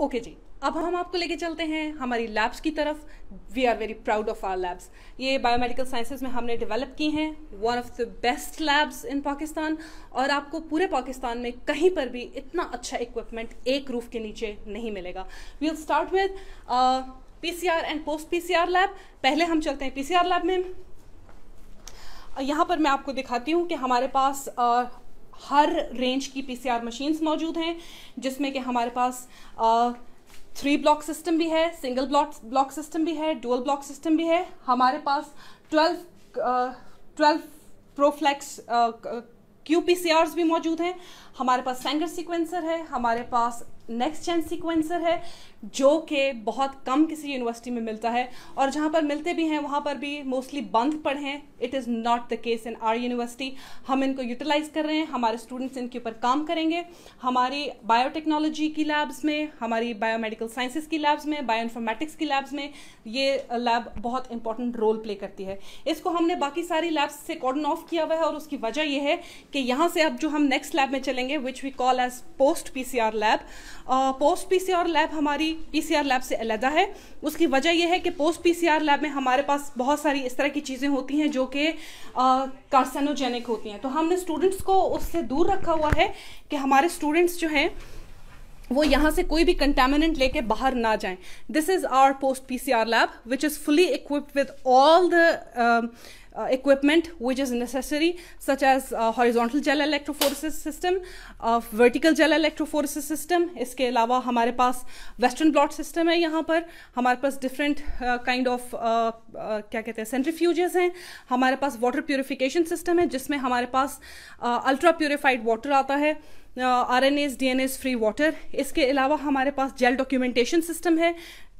Okay जी अब हम आपको लेके चलते हैं हमारी लैब्स की तरफ़. We are very proud of our labs ये बायोमेडिकल साइंसेज में हमने डेवलप की हैं. One of the best labs in Pakistan और आपको पूरे पाकिस्तान में कहीं पर भी इतना अच्छा इक्विपमेंट एक रूफ के नीचे नहीं मिलेगा. Will start with P C R and post P C R lab पहले हम चलते हैं पी सी आर लैब में. यहाँ पर मैं आपको दिखाती हूँ कि हमारे पास uh, हर रेंज की पीसीआर मशीन्स मौजूद हैं, जिसमें कि हमारे पास थ्री ब्लॉक सिस्टम भी है सिंगल ब्लॉक ब्लॉक सिस्टम भी है डुअल ब्लॉक सिस्टम भी है। हमारे पास twelve twelve proflex Q P भी मौजूद हैं। हमारे पास सेंगर सिक्वेंसर है, हमारे पास नेक्स्ट जेन सिक्वेंसर है, जो कि बहुत कम किसी यूनिवर्सिटी में मिलता है। और जहाँ पर मिलते भी हैं, वहाँ पर भी मोस्टली बंद पड़े हैं। It is not the case in our university हम इनको यूटिलाइज कर रहे हैं, हमारे स्टूडेंट्स इनके ऊपर काम करेंगे। हमारी बायोटेक्नोलॉजी की लैब्स में, हमारी बायोमेडिकल साइंसेज की लैब्स में बायो इन्फॉर्मेटिक्स की लैब्स में, ये लैब बहुत इंपॉर्टेंट रोल प्ले करती है। इसको हमने बाकी सारी लैब्स से कॉर्डन ऑफ़ किया हुआ है और उसकी वजह यह है कि यहाँ से अब जो हम नेक्स्ट लैब में चलेंगे which we call as post P C R lab post P C R lab हमारी पी सी आर लैब से अलहदा है। उसकी वजह यह है कि post P C R lab में हमारे पास बहुत सारी इस तरह की चीज़ें होती हैं जो कि कार्सेनोजेनिक होती हैं। तो हमने स्टूडेंट्स को उससे दूर रखा हुआ है कि हमारे स्टूडेंट्स जो हैं, वो यहाँ से कोई भी कंटेमिनेंट लेके बाहर ना जाएँ। This is our post P C R lab which is fully equipped with all the uh, equipment which is necessary such as uh, horizontal gel electrophoresis system uh, vertical gel electrophoresis system. इसके अलावा हमारे पास western blot system है यहाँ पर हमारे पास different kind of क्या कहते हैं सेंट्रीफ्यूजेस हैं हमारे पास वाटर प्योरिफिकेशन सिस्टम है जिसमें हमारे पास अल्ट्रा प्योरीफाइड वाटर आता है R N S D N S free water इसके अलावा हमारे पास जेल डॉक्यूमेंटेशन सिस्टम है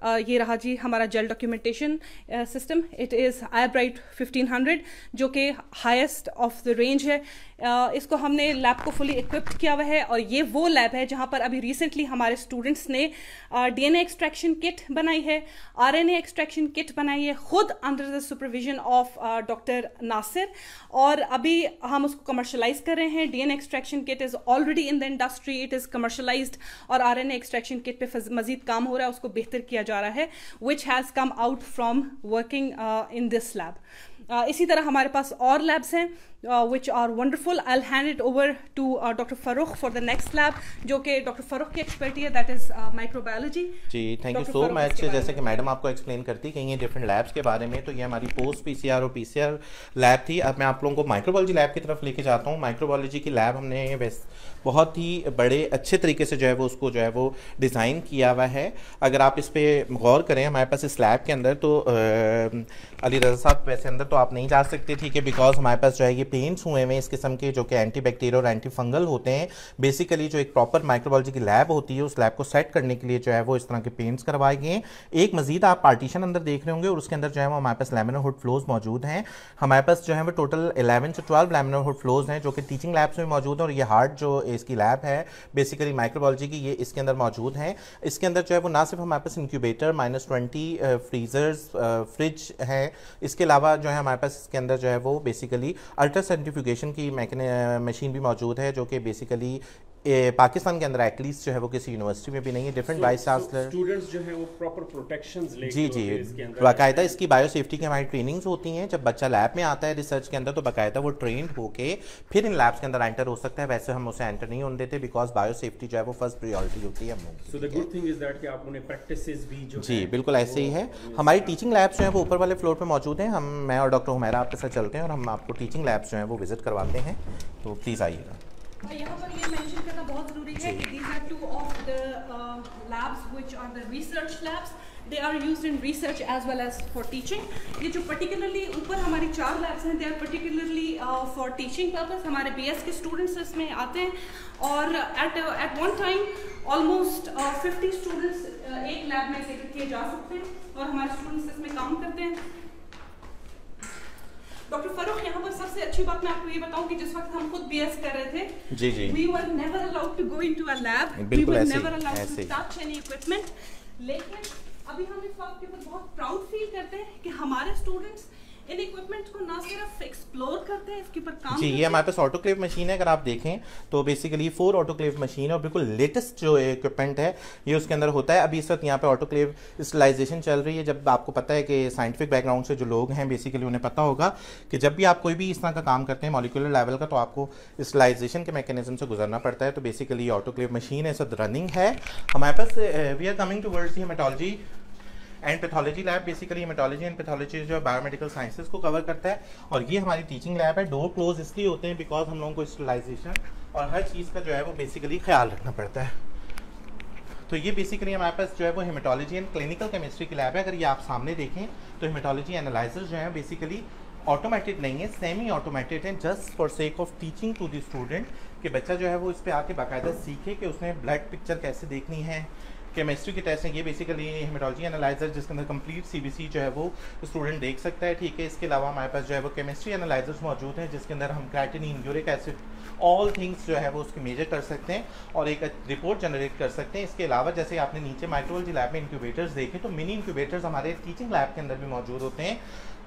ये रहा जी हमारा gel documentation system it is iBright fifteen hundred जो कि हाइस्ट ऑफ़ द रेंज है. uh, इसको हमने लैब को फुली इक्विप्ड किया हुआ है और ये वो लैब है जहाँ पर अभी रिसेंटली हमारे स्टूडेंट्स ने डीएनए एक्सट्रैक्शन किट बनाई है आरएनए एक्सट्रैक्शन किट बनाई है खुद under the supervision of doctor Nasir और अभी हम उसको कमर्शलाइज कर रहे हैं। DNA extraction kit is already in the industry it is commercialized और आरएनए एक्सट्रैक्शन किट पे मजीद काम हो रहा है, उसको बेहतर किया जा रहा है which has come out from working in this lab इसी तरह हमारे पास और लैब्स हैं। Uh, which are wonderful. I'll hand it over to uh, Dr. Farooq for the next lab, जो कि Dr. Farooq की एक्सपर्टी है दैट इज़ माइक्रोबायोलॉजी जी थैंक यू सो मच जैसे कि मैडम आपको एक्सप्लेन करती कहीं डिफरेंट लैब्स के बारे में तो ये हमारी पोस्ट पीसीआर और पीसीआर लैब थी अब मैं आप लोगों को माइक्रोबायोलॉजी लैब की तरफ़ लेके जाता हूँ माइक्रोबायोलॉजी की लैब हमने बहुत ही बड़े अच्छे तरीके से जो है वो उसको जो है वो डिज़ाइन किया हुआ है अगर आप इस पर गौर करें हमारे पास इस लैब के अंदर तो अली रजा साहब वैसे अंदर तो आप नहीं जा सकते ठीक है बिकॉज़ हमारे पास जो है ये पेंट्स हुए हैं, इस किस्म के जो कि एंटी बैक्टीरियल और एंटी फंगल होते हैं। बेसिकली जो एक प्रॉपर माइक्रोबायोलॉजी की लैब होती है, उस लैब को सेट करने के लिए जो है वो इस तरह के पेंट्स करवाए गए हैं। एक मजीद आप पार्टीशन अंदर देख रहे होंगे, और उसके अंदर जो है वो हमारे पास लेमिनर हुड फ्लोज मौजूद हैं। हमारे पास जो है वो टोटल इलेवन से ट्वेल्व लेमिनर हुड फ्लोज हैं, जो कि टीचिंग लैब्स में मौजूद हैं, और ये हार्ट जो इसकी लैब है बेसिकली माइक्रोबायोलॉजी की ये इसके अंदर मौजूद हैं। इसके अंदर जो है वो ना सिर्फ़ हमारे पास incubator minus twenty freezers fridge है, इसके अलावा जो है हमारे पास इसके अंदर जो है वो बेसिकली अल्ट्रा सेंट्रीफ्यूगेशन की मशीन भी मौजूद है जो कि बेसिकली ए, पाकिस्तान के अंदर एटलीस्ट जो है वो किसी यूनिवर्सिटी में भी नहीं है डिफरेंट वाइस चांसलर स्टूडेंट्स जो है वो प्रॉपर प्रोटेक्शन जी जी। बाकायदा इसकी बायो सेफ्टी की हमारी ट्रेनिंग्स होती हैं। जब बच्चा लैब में आता है रिसर्च के अंदर तो बाकायदा वो ट्रेन होके फिर इन लैब्स के अंदर एंटर हो सकता है। वैसे हम उसे एंटर नहीं होने देते बिकॉज़ बायो सेफ्टी जो है वो फ़र्स्ट प्रियोरिटी होती है जी बिल्कुल ऐसे ही है। हमारी टीचिंग लैब्स जो है वो ऊपर वाले फ्लोर पर मौजूद हैं। हम मैं और डॉक्टर हुमैरा आपके साथ चलते हैं और हम आपको टीचिंग लैब्स जो है वो विज़िट करवाते हैं। तो प्लीज़ आइएगा। यहाँ पर ये मेंशन करना बहुत ज़रूरी है कि are two of the uh, labs which are the research labs they are used in research as well as for teaching ये जो particularly ऊपर हमारी चार labs हैं are particularly uh, for teaching purpose हमारे BS के students इसमें आते हैं और uh, one time almost uh, 50 students uh, एक lab में किए जा सकते हैं और हमारे students इसमें काम करते हैं डॉक्टर फरूख यहाँ पर सबसे अच्छी बात मैं आपको ये बताऊँ की जिस वक्त हम खुद बी बीएस कर रहे थे जी जी। We were never allowed to go into a lab we were never allowed to touch any equipment लेकिन अभी हम इस बात के ऊपर बहुत प्राउड फील करते हैं कि हमारे स्टूडेंट्स इन इक्विपमेंट को ना सिर्फ़ एक्सप्लोर करते हैं इसके ऊपर काम जी ये हमारे पास ऑटोक्लेव मशीन है अगर आप देखें तो बेसिकली फोर ऑटोक्लेव मशीन है और बिल्कुल लेटेस्ट जो इक्विपमेंट है ये उसके अंदर होता है। अभी इस वक्त यहाँ पे ऑटोक्लेव स्टलाइजेशन चल रही है। जब आपको पता है कि साइंटिफिक बैकग्राउंड से जो लोग हैं बेसिकली उन्हें पता होगा कि जब भी आप कोई भी इस तरह का काम करते हैं मॉलिकुलर लेवल का तो आपको स्टलाइजेशन के मैकेनिज्म से गुजरना पड़ता है। तो बेसिकली ऑटोक्लेव मशीन है सब रनिंग है। हमारे पास we are coming towards haematology and pathology lab basically haematology and pathology जो है बायोमेडिकल साइंसेज को कवर करता है। और ये हमारी टीचिंग लैब है। डोर क्लोज इसलिए होते हैं बिकॉज़ हम लोगों को स्टलाइजेशन और हर चीज़ का जो है वो बेसिकली ख्याल रखना पड़ता है। तो ये बेसिकली हमारे पास जो है वो हेमेटोलॉजी एंड क्लिनिकल केमिस्ट्री की लैब है। अगर ये आप सामने देखें तो हेमेटोलॉजी एनालाइजर जो है बेसिकली ऑटोमेटेड नहीं है सेमी ऑटोमेटेड है just for sake of teaching to the student कि बच्चा जो है वो इस पर आके बाकायदा सीखे कि उसने ब्लड पिक्चर कैसे देखनी है। केमिस्ट्री के टेस्ट हैं, ये बेसिकली हेमेटोलॉजी एनालाइजर जिसके अंदर कंप्लीट सीबीसी जो है वो स्टूडेंट देख सकता है, ठीक है? इसके अलावा हमारे पास जो है वो केमिस्ट्री एनालाइजर्स मौजूद हैं जिसके अंदर हम creatinine uric acid all things जो है वो उसकी मेजर कर सकते हैं और एक रिपोर्ट जनरेट कर सकते हैं। इसके अलावा जैसे आपने नीचे माइक्रोलॉजी लैब में इंक्यूबेटर्स देखे तो मिनी इंक्यूबेटर्स हमारे टीचिंग लैब के अंदर भी मौजूद होते हैं।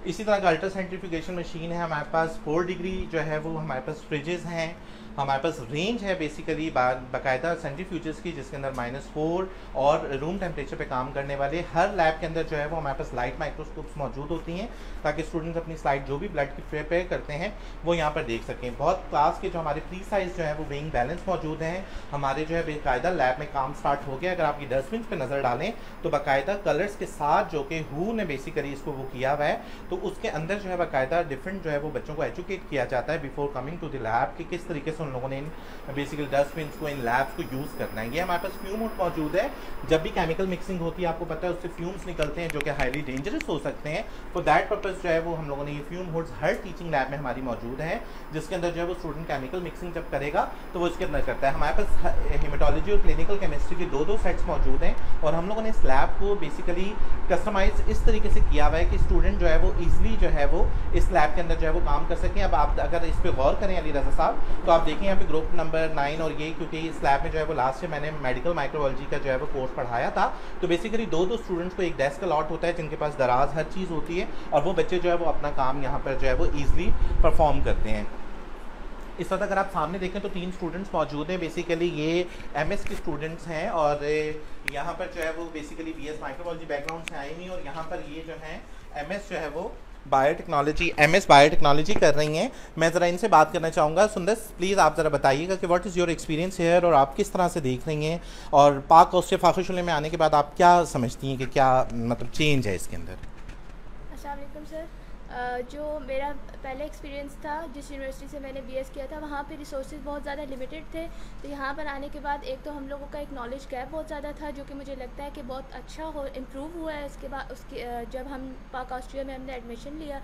इसी तरह का अल्ट्रा सेंट्रीफिकेशन मशीन है हमारे पास फोर डिग्री जो है वो हमारे पास फ्रिजेज हैं। हमारे पास रेंज है बेसिकली बाकायदा सेंट्रीफ्यूजेस की, जिसके अंदर माइनस फोर और रूम टेम्परेचर पे काम करने वाले हर लैब के अंदर जो है वो हमारे पास लाइट माइक्रोस्कोप्स मौजूद होती हैं, ताकि स्टूडेंट्स अपनी स्लाइड जो भी ब्लड की प्रिपेयर करते हैं, वो यहाँ पर देख सकें। बहुत क्लास के जो हमारे प्री साइज़ जो है वो वेइंग बैलेंस मौजूद हैं। हमारे जो है बेकायदा लैब में काम स्टार्ट हो गया। अगर आपकी डस्टबिन पर नज़र डालें तो बाकायदा कलर्स के साथ जो कि हु ने बेसिकली इसको वो किया हुआ है तो उसके अंदर जो है बाकायदा डिफरेंट जो है वो बच्चों को एजुकेट किया जाता है before coming to the lab कि किस तरीके से उन लोगों ने इन बेसिकली डस्टबिन को इन लैब्स को यूज़ करना है। ये हमारे पास फ्यूम हुड मौजूद है। जब भी केमिकल मिक्सिंग होती है, आपको पता है उससे फ्यूम्स निकलते हैं जो कि हाईली डेंजरस हो सकते हैं। तो दैट पर्पज़ जो है, वो हम लोगों ने ये फ्यूम हुड्स हर टीचिंग लैब में हमारी मौजूद है, जिसके अंदर जो है वो स्टूडेंट केमिकल मिक्सिंग जब करेगा तो वो इसके अंदर करता है। हमारे पास हेमेटोलॉजी और क्लिनिकल केमिस्ट्री के दो दो सेट्स मौजूद हैं और हम लोगों ने इस लैब को बेसिकली कस्टमाइज इस तरीके से किया हुआ है कि स्टूडेंट जो है वो ईजिली जो है वो इस लैब के अंदर जो है वो काम कर सकें। अब आप अगर इस पर गौर करें अली रजा साहब तो आप देखें यहाँ पे ग्रुप नंबर नाइन और ये, क्योंकि इस लैब में जो है वो लास्ट से मैंने मेडिकल माइक्रोलॉजी का जो है वो कोर्स पढ़ाया था। तो बेसिकली दो दो स्टूडेंट्स को एक डेस्क अलॉट होता है, जिनके पास दराज हर चीज़ होती है और वो बच्चे जो है वो अपना काम यहाँ पर जो है वो ईजिली परफॉर्म करते हैं। इस वक्त अगर आप सामने देखें तो तीन स्टूडेंट्स मौजूद हैं। बेसिकली ये एमएस के स्टूडेंट्स हैं और यहाँ पर जो है वो बेसिकली बीएस माइक्रोलॉजी बैकग्राउंड से आए हुई और यहाँ पर ये जो है एमएस जो है वो बायोटेक्नोलॉजी एम एस बायोटेक्नोलॉजी कर रही हैं। मैं ज़रा इनसे बात करना चाहूँगा। सुंदर प्लीज़ आप ज़रा बताइएगा कि what is your experience here और आप किस तरह से देख रही हैं और पाक और फाखुशुले में आने के बाद आप क्या समझती हैं कि क्या मतलब चेंज है इसके अंदर? जो मेरा पहला एक्सपीरियंस था, जिस यूनिवर्सिटी से मैंने बीएस किया था, वहाँ पे रिसोर्सेज बहुत ज़्यादा लिमिटेड थे। तो यहाँ पर आने के बाद एक तो हम लोगों का एक नॉलेज गैप बहुत ज़्यादा था, जो कि मुझे लगता है कि बहुत अच्छा हो इम्प्रूव हुआ है उसके बाद, उसके जब हम पाक ऑस्ट्रिया में हमने एडमिशन लिया।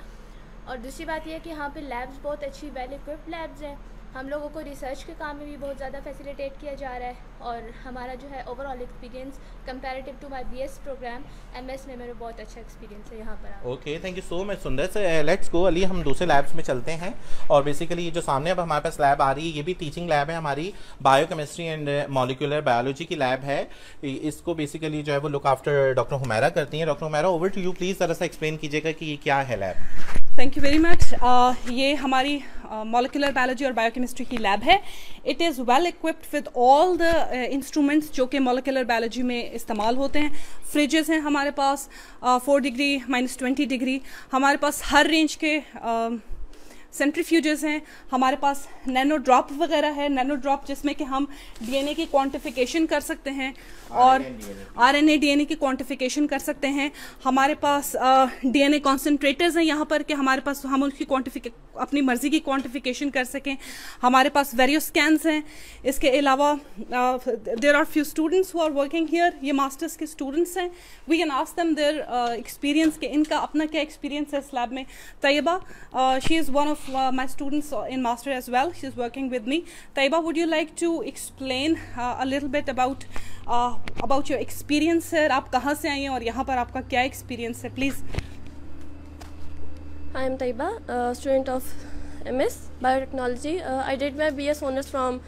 और दूसरी बात यह कि यहाँ पर लैब्स बहुत अच्छी वेल इक्विप्ड लैब्स हैं। हम लोगों को रिसर्च के काम में भी बहुत ज़्यादा फैसिलिटेट किया जा रहा है और हमारा जो है overall experience comparative to my BS program MS में मेरा बहुत अच्छा एक्सपीरियंस है यहाँ पर okay thank you so much सुंदर से लेट्स गो अली हम दूसरे लैब्स में चलते हैं और बेसिकली ये जो सामने अब हमारे पास लैब आ रही है, ये भी टीचिंग लैब है हमारी बायोकेमिस्ट्री एंड मॉलिकुलर बायोलॉजी की लैब है। इसको बेसिकली जो है वो लुक आफ्टर डॉक्टर हुमैरा करती हैं। Doctor Humaira over to you please ज़रा सा एक्सप्लेन कीजिएगा कि ये क्या है lab thank you very much ये हमारी मॉलिकुलर बायोलॉजी और बायोकेमिस्ट्री की लैब है। It is well equipped with all the instruments जो कि मोलिकुलर बायोलॉजी में इस्तेमाल होते हैं। फ्रिजेस हैं हमारे पास four degree minus twenty degree हमारे पास हर रेंज के uh, सेंट्रीफ्यूजेस हैं हमारे पास नैनो ड्रॉप वगैरह है। नैनो ड्रॉप जिसमें कि हम डीएनए की क्वांटिफिकेशन कर सकते हैं और आरएनए डीएनए की। क्वांटिफिकेशन कर सकते हैं। हमारे पास डीएनए कॉन्सेंट्रेटर्स हैं यहाँ पर कि हमारे पास हम उसकी क्वांटिफिके अपनी मर्ज़ी की क्वांटिफिकेशन कर सकें। हमारे पास वेरियो स्कैंस हैं। इसके अलावा there are few students who are working here ये मास्टर्स के स्टूडेंट्स हैं। We can ask them their experience के इनका अपना क्या एक्सपीरियंस है इस लैब में? Tayyaba she is one of of uh, my students in master as well. She's working with me. Taiba would you like to explain uh, a little bit about uh, about your experience here? aap kahan se aaye hain aur yahan par aapka kya experience hai please. I am taiba a student of ms biotechnology. Uh, i did my bs honors from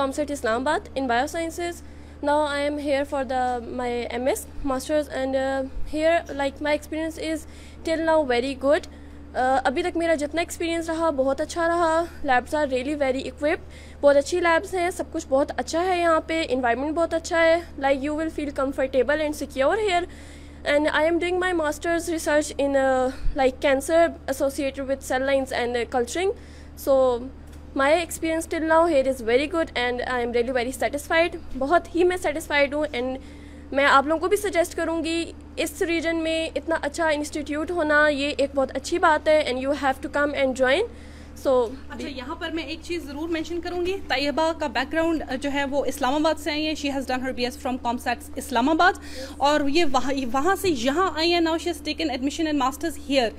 comsat islamabad in biosciences. Now i am here for the my ms masters and uh, here like my experience is till now very good. अभी तक मेरा जितना experience रहा, बहुत अच्छा रहा। Labs are really very equipped बहुत अच्छी लैब्स हैं, सब कुछ बहुत अच्छा है यहाँ पे। इन्वायरमेंट बहुत अच्छा है। Like you will feel comfortable and secure here and I am doing my masters research in like cancer associated with cell lines and culturing so my experience till now here is very good and I am really very satisfied बहुत ही मैं satisfied हूँ and मैं आप लोगों को भी suggest करूँगी, इस रीजन में इतना अच्छा इंस्टीट्यूट होना, ये एक बहुत अच्छी बात है and you have to come and join so अच्छा यहाँ पर मैं एक चीज़ ज़रूर मेंशन करूँगी। तैयबा का बैकग्राउंड जो है वो इस्लामाबाद से आई है। She has done her B S from COMSATS Islamabad और ये वहाँ वहाँ से यहाँ आई है now she has taken admission and masters here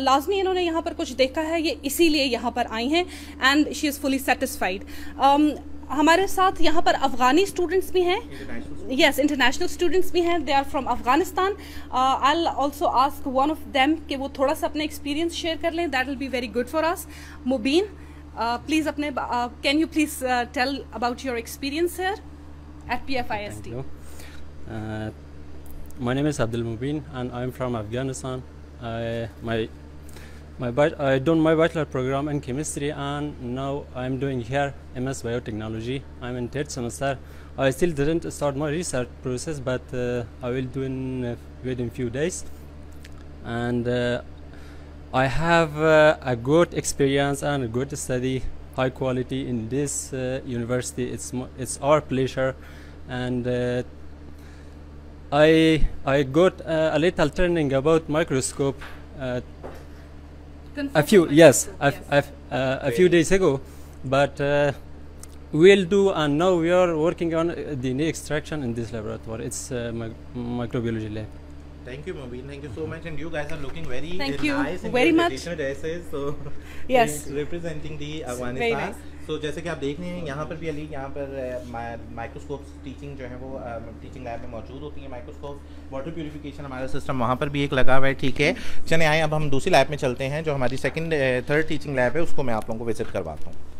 लाजमी इन्होंने यहाँ पर कुछ देखा है, ये इसीलिए यहाँ पर आई हैं। And she is fully satisfied हमारे साथ यहाँ पर अफगानी स्टूडेंट्स भी हैं। यस इंटरनेशनल स्टूडेंट्स भी हैं। They are from Afghanistan I also ask one of them कि वो थोड़ा सा अपना एक्सपीरियंस शेयर कर लें। That will be very good for us Mubeen please अपने can you please tell about your experience here at P F I S T name is Abdul Mubin and I'm from Afghanistan. I, my My I done my bachelor program in chemistry and now I'm doing here MS biotechnology. I'm in third semester. I still didn't start my research process, but uh, I will do in uh, within few days. And uh, I have uh, a good experience and a good study, high quality in this uh, university. It's it's our pleasure, and uh, I I got a little training about microscope a few yes, a, a, uh, a few days ago but uh, we'll do and now we are working on the DNA extraction in this laboratory it's uh, my, microbiology lab Thank you, Mobeen. Thank you so much. And you guys are looking very Thank you nice in very much. traditional dresses. So, yes, representing the Afghanistan. So, जैसे कि आप देख रहे हैं यहाँ पर भी अली यहाँ पर माइक्रोस्कोप टीचिंग जो है वो टीचिंग लैब में मौजूद होती है माइक्रोस्कोप वाटर प्यूरिफिकेशन हमारा सिस्टम वहाँ पर भी एक लगा हुआ है ठीक है. चले आए अब हम दूसरी लैब में चलते हैं जो हमारी सेकेंड थर्ड टीचिंग लैब है उसको मैं आप लोगों को विज़िट करवाता हूँ.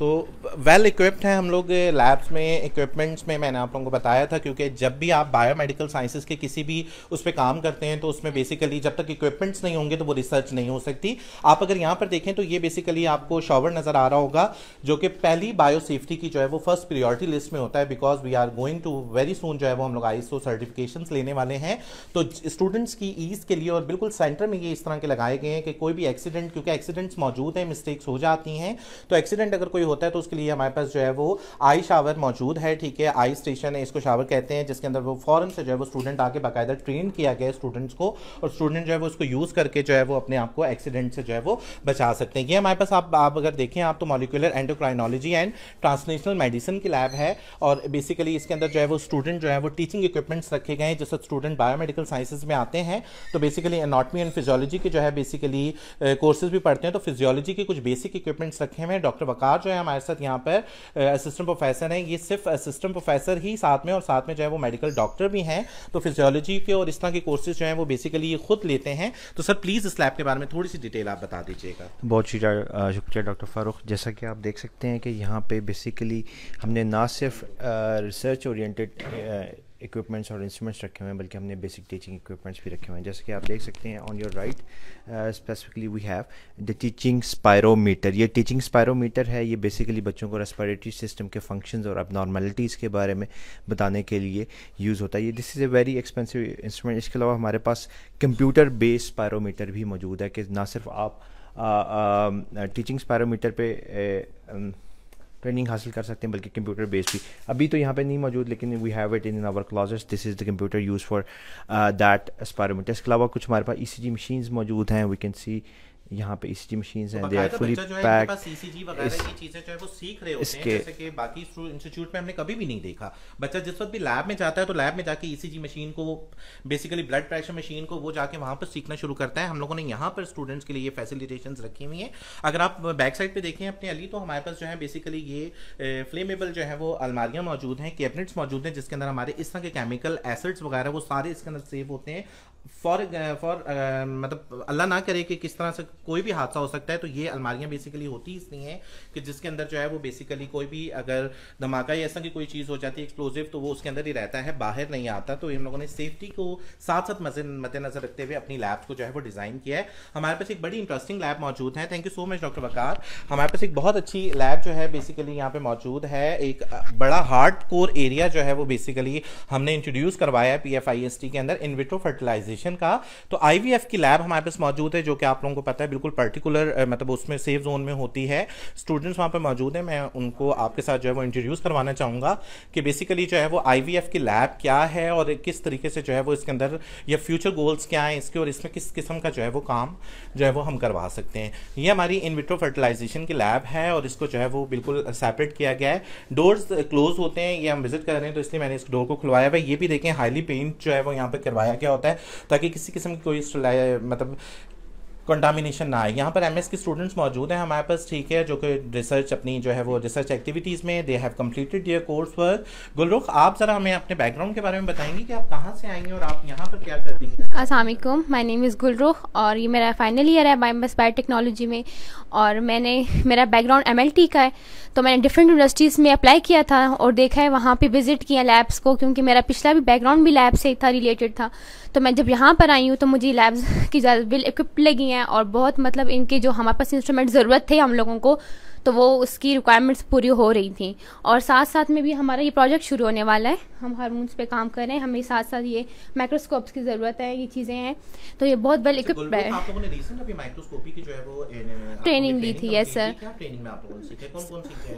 तो वेल इक्विप्ड हैं हम लोग लैब्स में इक्विपमेंट्स में, मैंने आप लोगों को बताया था क्योंकि जब भी आप बायोमेडिकल साइंसेस के किसी भी उस पर काम करते हैं तो उसमें बेसिकली जब तक इक्विपमेंट्स नहीं होंगे तो वो रिसर्च नहीं हो सकती। आप अगर यहाँ पर देखें तो ये बेसिकली आपको शॉवर नज़र आ रहा होगा, जो कि पहली बायो सेफ्टी की जो है वो फ़र्स्ट प्रियोरिटी लिस्ट में होता है because we are going to very soon जो है वो हम लोग आई सर्टिफिकेशन लेने वाले हैं। तो स्टूडेंट्स की ईज के लिए और बिल्कुल सेंटर में ये इस तरह के लगाए गए हैं कि कोई भी एक्सीडेंट क्योंकि एक्सीडेंट्स मौजूद हैं मिस्टेक्स हो जाती हैं तो एक्सीडेंट अगर कोई होता है तो उसके लिए हमारे पास जो है वो आई शावर मौजूद है, ठीक है? आई स्टेशन है, इसको शावर कहते हैं, जिसके अंदर वो फ़ौरन से जो है वो स्टूडेंट आके बाकायदा ट्रेन किया गया स्टूडेंट्स को, और स्टूडेंट जो है वो उसको यूज़ करके जो है वो अपने आप को एक्सीडेंट से जो है वो बचा सकते हैं। ये हमारे पास आप आप अगर देखें, आप तो molecular endocrinology and transnational medicine की लैब है, और बेसिकली इसके अंदर जो है वो स्टूडेंट जो है वो टीचिंग इक्विपमेंट्स रखे गए हैं जैसे स्टूडेंट बायोमेडिकल साइंसेज में आते हैं। तो बेसिकली एनाटमी एंड फिजियोलॉजी के जो है बेसिकली कोर्सेज भी पढ़ते हैं तो फिजियोलॉजी के कुछ बेसिक इक्विपमेंट्स रखे हुए हैं। डॉक्टर वकार जो है हमारे साथ यहाँ पर असिस्टेंट प्रोफेसर हैं। ये सिर्फ़ असिस्टेंट प्रोफेसर ही साथ में और साथ में जो है वो मेडिकल डॉक्टर भी हैं। तो फिजियोलॉजी के और इस तरह के कोर्सेज जो हैं वो बेसिकली ये खुद लेते हैं। तो सर प्लीज़ इस लैब के बारे में थोड़ी सी डिटेल आप बता दीजिएगा। बहुत शुक्रिया डॉक्टर फारूक। जैसा कि आप देख सकते हैं कि यहाँ पे बेसिकली हमने ना सिर्फ़ रिसर्च ओरिएंटेड इक्विपमेंट्स और इंस्ट्रूमेंट्स रखे हुए हैं, बल्कि हमने बेसिक टीचिंग इक्विपमेंट्स भी रखे हुए हैं। जैसे कि आप देख सकते हैं on your right specifically we have the teaching spirometer ये टीचिंग स्पायरोमीटर है, ये बेसिकली बच्चों को रेस्पिरेटरी सिस्टम के फ़ंक्शंस और नॉर्मेलिटीज़ के बारे में बताने के लिए यूज़ होता है। ये this is a very expensive instrument इसके अलावा हमारे पास कंप्यूटर बेस्ड स्पायरोमीटर भी मौजूद है कि ना सिर्फ़ आप टीचिंग स्पायरोमीटर पे ट्रेनिंग हासिल कर सकते हैं, बल्कि कंप्यूटर बेस्ड भी। अभी तो यहाँ पे नहीं मौजूद, लेकिन we have it in our classes this is the computer use for that spirometer इसके अलावा कुछ हमारे पास ई सी जी मशीन्स मौजूद हैं. वी कैन सी यहाँ पे ईसीजी मशीन्स हैं they are fully pack ECG वगैरह की चीज़ें जो है वो सीख रहे होते हैं जैसे कि बाकी इंस्टीट्यूट में हमने कभी भी नहीं देखा। बच्चा जिस वक्त भी लैब में जाता है तो लैब में जाके ईसीजी मशीन को बेसिकली ब्लड प्रेशर मशीन को वो जाके वहाँ पर सीखना शुरू करता है। हम लोगों ने यहाँ पर स्टूडेंट्स के लिए ये फैसिलिटेशन रखी हुई हैं। अगर आप बैक साइड पे देखें अपने अली तो हमारे पास जो है बेसिकली ये फ्लेमेबल जो है वो अलमारियाँ मौजूद हैं कैबिनेट्स मौजूद हैं जिसके अंदर हमारे इस तरह के केमिकल एसिड्स वगैरह वो सारे इसके अंदर सेव होते हैं। फॉर फॉर uh, मतलब अल्लाह ना करे कि किस तरह से कोई भी हादसा हो सकता है तो ये अलमारियाँ बेसिकली होती इसलिए हैं कि जिसके अंदर जो है वो बेसिकली कोई भी अगर धमाका या ऐसा की कोई चीज़ हो जाती है एक्सप्लोजिव तो वो उसके अंदर ही रहता है बाहर नहीं आता। तो इन लोगों ने सेफ्टी को साथ साथ मद्देनजर रखते हुए अपनी लैब्स को जो है वो डिज़ाइन किया है। हमारे पास एक बड़ी इंटरेस्टिंग लैब मौजूद है। Thank you so much doctor Waqar हमारे पास एक बहुत अच्छी लैब जो है बेसिकली यहाँ पे मौजूद है। एक बड़ा हार्ड कोर एरिया जो है वो बेसिकली हमने इंट्रोड्यूस करवाया है पी के अंदर इनविट्रो फर्टिलाइजेशन ऑपरेशन का तो आईवीएफ की लैब हमारे पास मौजूद है, जो कि आप लोगों को पता है, बिल्कुल पर्टिकुलर मतलब उसमें सेफ़ जोन में होती है। स्टूडेंट्स वहाँ पर मौजूद हैं, मैं उनको आपके साथ जो है वो इंट्रोड्यूस करवाना चाहूँगा कि बेसिकली जो है वो आईवीएफ की लैब क्या है और किस तरीके से जो है वो इसके अंदर, या फ्यूचर गोल्स क्या हैं इसके और इसमें किस किस्म का जो है वो काम, जो है वो हम करवा सकते हैं। ये हमारी इनविट्रो फर्टिलाइजेशन की लैब है और इसको जो है वो बिल्कुल सेपरेट किया गया है। डोर्स क्लोज होते हैं, ये हम विज़िट कर रहे हैं तो इसलिए मैंने इस डोर को खुलवाया हुआ ये भी देखें हाईली पेंट जो है वो यहाँ पर करवाया गया होता है। ताकि किसी किस्म की कोई मतलब कंटामिनेशन ना आए। यहाँ पर एमएस के स्टूडेंट्स मौजूद हैं, हमारे पास ठीक है, जो कि रिसर्च अपनी जो है वो रिसर्च एक्टिविटीज़ में they have completed their course work Gulrukh, आप ज़रा हमें अपने बैकग्राउंड के बारे में बताएँगे कि आप कहाँ से आएँगे और आप यहाँ पर क्या कर देंगे Aslam my name is Gulrukh और ये मेरा फाइनल ईयर है बाई बायोटेक्नोलॉजी में। और मैंने, मेरा बैकग्राउंड एमएलटी का है तो मैंने डिफरेंट यूनिवर्सिटीज़ में अप्लाई किया था और देखा है वहाँ पे विज़िट किया लैब्स को, क्योंकि मेरा पिछला भी बैकग्राउंड भी लैब से था रिलेटेड था। तो मैं जब यहाँ पर आई हूँ तो मुझे लैब्स की ज़्यादा बिल इक्विप्ड लगी हैं और बहुत मतलब इनके जो हमारे पास इंस्ट्रूमेंट ज़रूरत थे हम लोगों को तो वो उसकी रिक्वायरमेंट्स पूरी हो रही थी। और साथ साथ में भी हमारा ये प्रोजेक्ट शुरू होने वाला है। हम हारमोन्स पे काम कर रहे हैं। हमें साथ साथ ये माइक्रोस्कोप्स की ज़रूरत है ये चीज़ें हैं। तो ये बहुत वेल इक्विप्ड है। ट्रेनिंग ली थी यस सर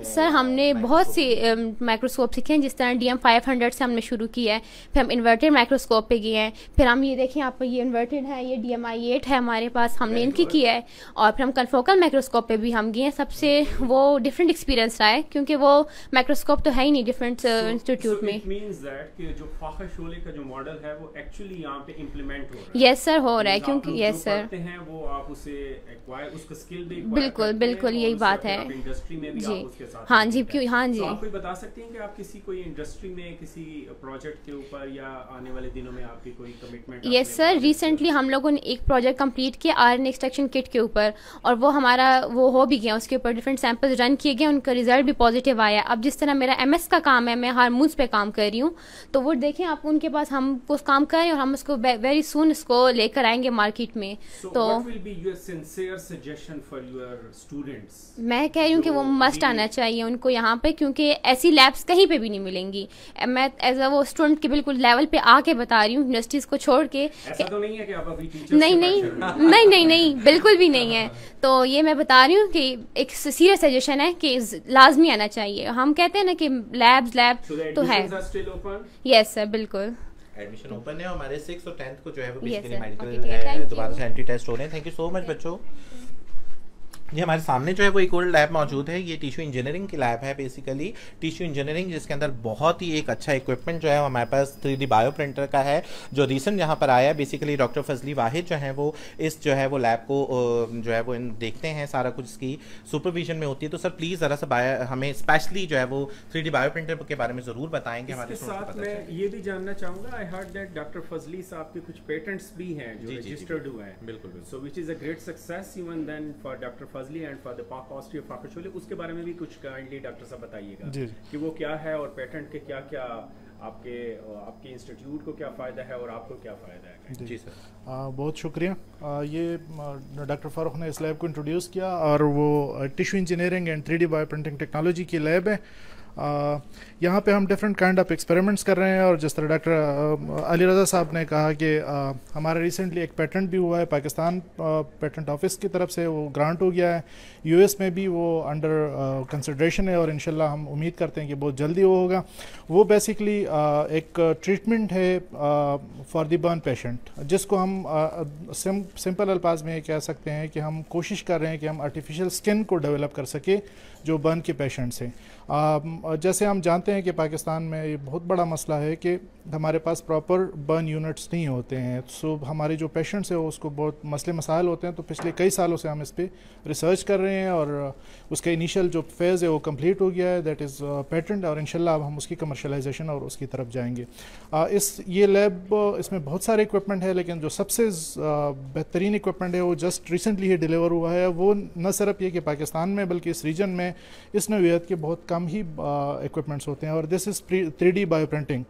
सर हमने बहुत सी माइक्रोस्कोप सीखे हैं जिस तरह डी एम फाइव हंड्रेड से हमने शुरू किया है। फिर हम इन्वर्टेड माइक्रोस्कोप पे गए हैं। फिर हम ये देखें आप ये इन्वर्टेड है ये डी एम आई एट है हमारे पास हमने इनकी किया है। और फिर हम कन्फोकल माइक्रोस्कोप पे भी हम गए हैं। सबसे वो डिफरेंट एक्सपीरियंस रहा है क्योंकि वो माइक्रोस्कोप तो है ही नहीं डिफरेंट इंस्टीट्यूट में। यस सर हो रहा है। क्योंकि यस सर बिल्कुल बिल्कुल यही बात है। जी। हाँ जी क्यों हाँ। जी। आप बता सकते हैं कि आप किसी कोई इंडस्ट्री में किसी प्रोजेक्ट के ऊपर या आने वाले दिनों में आपकी कोई कमिटमेंट यस सर रिसेंटली हम लोगों ने एक प्रोजेक्ट कंप्लीट किया आर एन एक्सट्रैक्शन किट के ऊपर और वो हमारा वो हो भी गया उसके ऊपर डिफरेंट सैंपल्स रन किए गए उनका रिज़ल्ट भी पॉजिटिव आया। अब जिस तरह मेरा एमएस का काम है मैं हारमोन्स पे काम कर रही हूँ तो वो देखें आप उनके पास हम उस काम करें और हम उसको वेरी सुन इसको लेकर आएँगे मार्केट में। So तो मैं कह रही हूँ कि वो मस्ट आना चाहिए उनको यहाँ पे क्योंकि ऐसी लैब्स कहीं पे भी नहीं मिलेंगी। मैं एज अ वो स्टूडेंट के बिल्कुल लेवल पे आके बता रही हूँ यूनिवर्सिटीज को छोड़ के ऐसा तो नहीं है कि आप अभी नहीं नहीं नहीं नहीं नहीं बिल्कुल भी नहीं है। तो ये मैं बता रही हूँ कि एक सीरियस सजेशन है कि लाजमी आना चाहिए। हम कहते हैं ना कि लैब्स लैब तो है। यस सर बिल्कुल। एडमिशन ओपन है हमारे सिक्स और टेंथ को जो है वो बेसिकली मेडिकल दोबारा से एंट्री टेस्ट हो रहे हैं। थैंक यू सो मच बच्चों। ये हमारे सामने जो है वो एक और लैब मौजूद है। ये टिश्यू इंजीनियरिंग की लैब है बेसिकली टिश्यू इंजीनियरिंग जिसके अंदर बहुत ही एक अच्छा इक्विपमेंट जो है हमारे पास थ्री डी बायो प्रिंटर का है जो रिसेंट यहाँ पर आया है। बेसिकली डॉक्टर फजली वाहिद जो है वो इस जो है वो लैब को जो है वो देखते हैं सारा कुछ इसकी सुपरविजन में होती है। तो सर प्लीज़ ज़रा सा बायो हमें स्पेशली जो है वो थ्री डी बायो प्रिंटर के बारे में ज़रूर बताएँगे। हमारे साथ मैं ये भी जानना चाहूँगा I heard that doctor Fazli sahab के कुछ पेटेंट्स भी हैं जो रजिस्टर्ड हुए हैं। बिल्कुल so which is a great success even then for doctor Fazli and for the Austria Fachhochschule उसके बारे में भी कुछ काइंडली डॉक्टर साहब बताइएगा कि वो क्या है और पेटेंट के क्या क्या आपके आपके इंस्टीट्यूट को क्या फ़ायदा है और आपको क्या फ़ायदा है जी। सर आ, बहुत शुक्रिया। आ, ये डॉक्टर फारूक ने इस लैब को इंट्रोड्यूस किया और वो tissue engineering and three D bio printing technology की लैब है। यहाँ पे हम डिफरेंट काइंड ऑफ़ एक्सपेरिमेंट्स कर रहे हैं और जिस तरह डॉक्टर अली रज़ा साहब ने कहा कि हमारा रिसेंटली एक पेटेंट भी हुआ है, पाकिस्तान पेटेंट ऑफ़िस की तरफ़ से वो ग्रांट हो गया है। यूएस में भी वो अंडर कंसिड्रेशन है और इंशाल्लाह हम उम्मीद करते हैं कि बहुत जल्दी वो होगा। वो बेसिकली एक ट्रीटमेंट है फॉर द बर्न पेशेंट जिसको हम सिम, सिंपल अल्फाज में कह सकते हैं कि हम कोशिश कर रहे हैं कि हम आर्टिफिशियल स्किन को डेवलप कर सके जो बर्न के पेशेंट्स हैं। जैसे हम जानते हैं कि पाकिस्तान में ये बहुत बड़ा मसला है कि हमारे पास प्रॉपर बर्न यूनिट्स नहीं होते हैं। सो हमारे जो पेशेंट्स हैं उसको बहुत मसले मसाइल होते हैं तो पिछले कई सालों से हम इस पर रिसर्च कर रहे हैं और उसका इनिशियल जो फ़ेज़ है वो कंप्लीट हो गया है दैट इज़ पेटेंट और इंशाल्लाह अब हम उसकी कमर्शलाइजेशन और उसकी तरफ़ जाएँगे। इस, ये लैब इसमें बहुत सारे इक्विपमेंट है, लेकिन जो सबसे बेहतरीन इक्विपमेंट है वो जस्ट रिसेंटली ही डिलीवर हुआ है। वो न सिर्फ़ ये कि पाकिस्तान में, बल्कि इस रीजन में, इस नवीयत के बहुत कम ही इक्विपमेंट्स होते हैं, और this is three D bio printing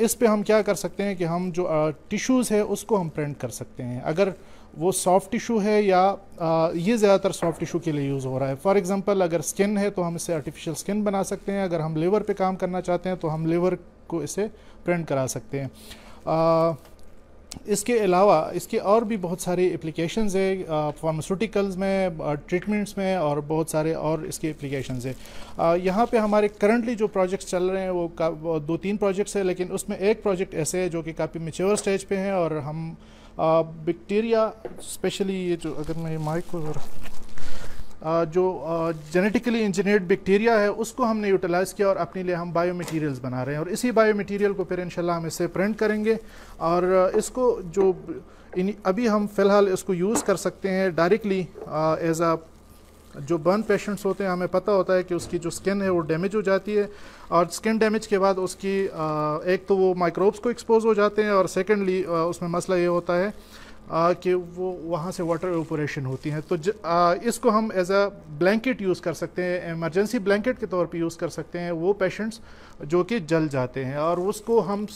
इस पर हम क्या कर सकते हैं कि हम जो टिश्यूज़ है, उसको हम प्रिंट कर सकते हैं। अगर वो सॉफ्ट टिशू है या आ, ये ज़्यादातर सॉफ्ट टिशू के लिए यूज़ हो रहा है। फॉर एग्जांपल अगर स्किन है तो हम इसे आर्टिफिशियल स्किन बना सकते हैं। अगर हम लेवर पे काम करना चाहते हैं तो हम लेवर को इसे प्रिंट करा सकते हैं। आ, इसके अलावा इसके और भी बहुत सारी एप्लीकेशन है फार्मास्यूटिकल्स में ट्रीटमेंट्स में और बहुत सारे और इसके एप्लीकेशन है। यहाँ पे हमारे करंटली जो प्रोजेक्ट्स चल रहे हैं वो, वो दो तीन प्रोजेक्ट्स हैं लेकिन उसमें एक प्रोजेक्ट ऐसे है जो कि काफ़ी मेच्योर स्टेज पे हैं और हम बैक्टीरिया स्पेशली ये जो, अगर मैं माइक को जो जेनेटिकली इंजीनियर्ड बैक्टीरिया है, उसको हमने यूटिलाइज़ किया और अपने लिए हम बायो मटेरियल्स बना रहे हैं। और इसी बायो मटेरियल को फिर इंशाल्लाह हम इसे प्रिंट करेंगे और इसको जो, इन, अभी हम फ़िलहाल इसको यूज़ कर सकते हैं डायरेक्टली एज आ जो बर्न पेशेंट्स होते हैं हमें पता होता है कि उसकी जो स्किन है वो डैमेज हो जाती है। और स्किन डैमेज के बाद उसकी एक तो वो माइक्रोब्स को एक्सपोज हो जाते हैं और सेकेंडली उसमें मसला ये होता है कि वो वहाँ से वाटर एवपोरेशन होती हैं। तो ज, आ, इसको हम एज अ ब्लैंकेट यूज़ कर सकते हैं इमरजेंसी ब्लैंकेट के तौर पे यूज़ कर सकते हैं वो पेशेंट्स जो कि जल जाते हैं। और उसको हम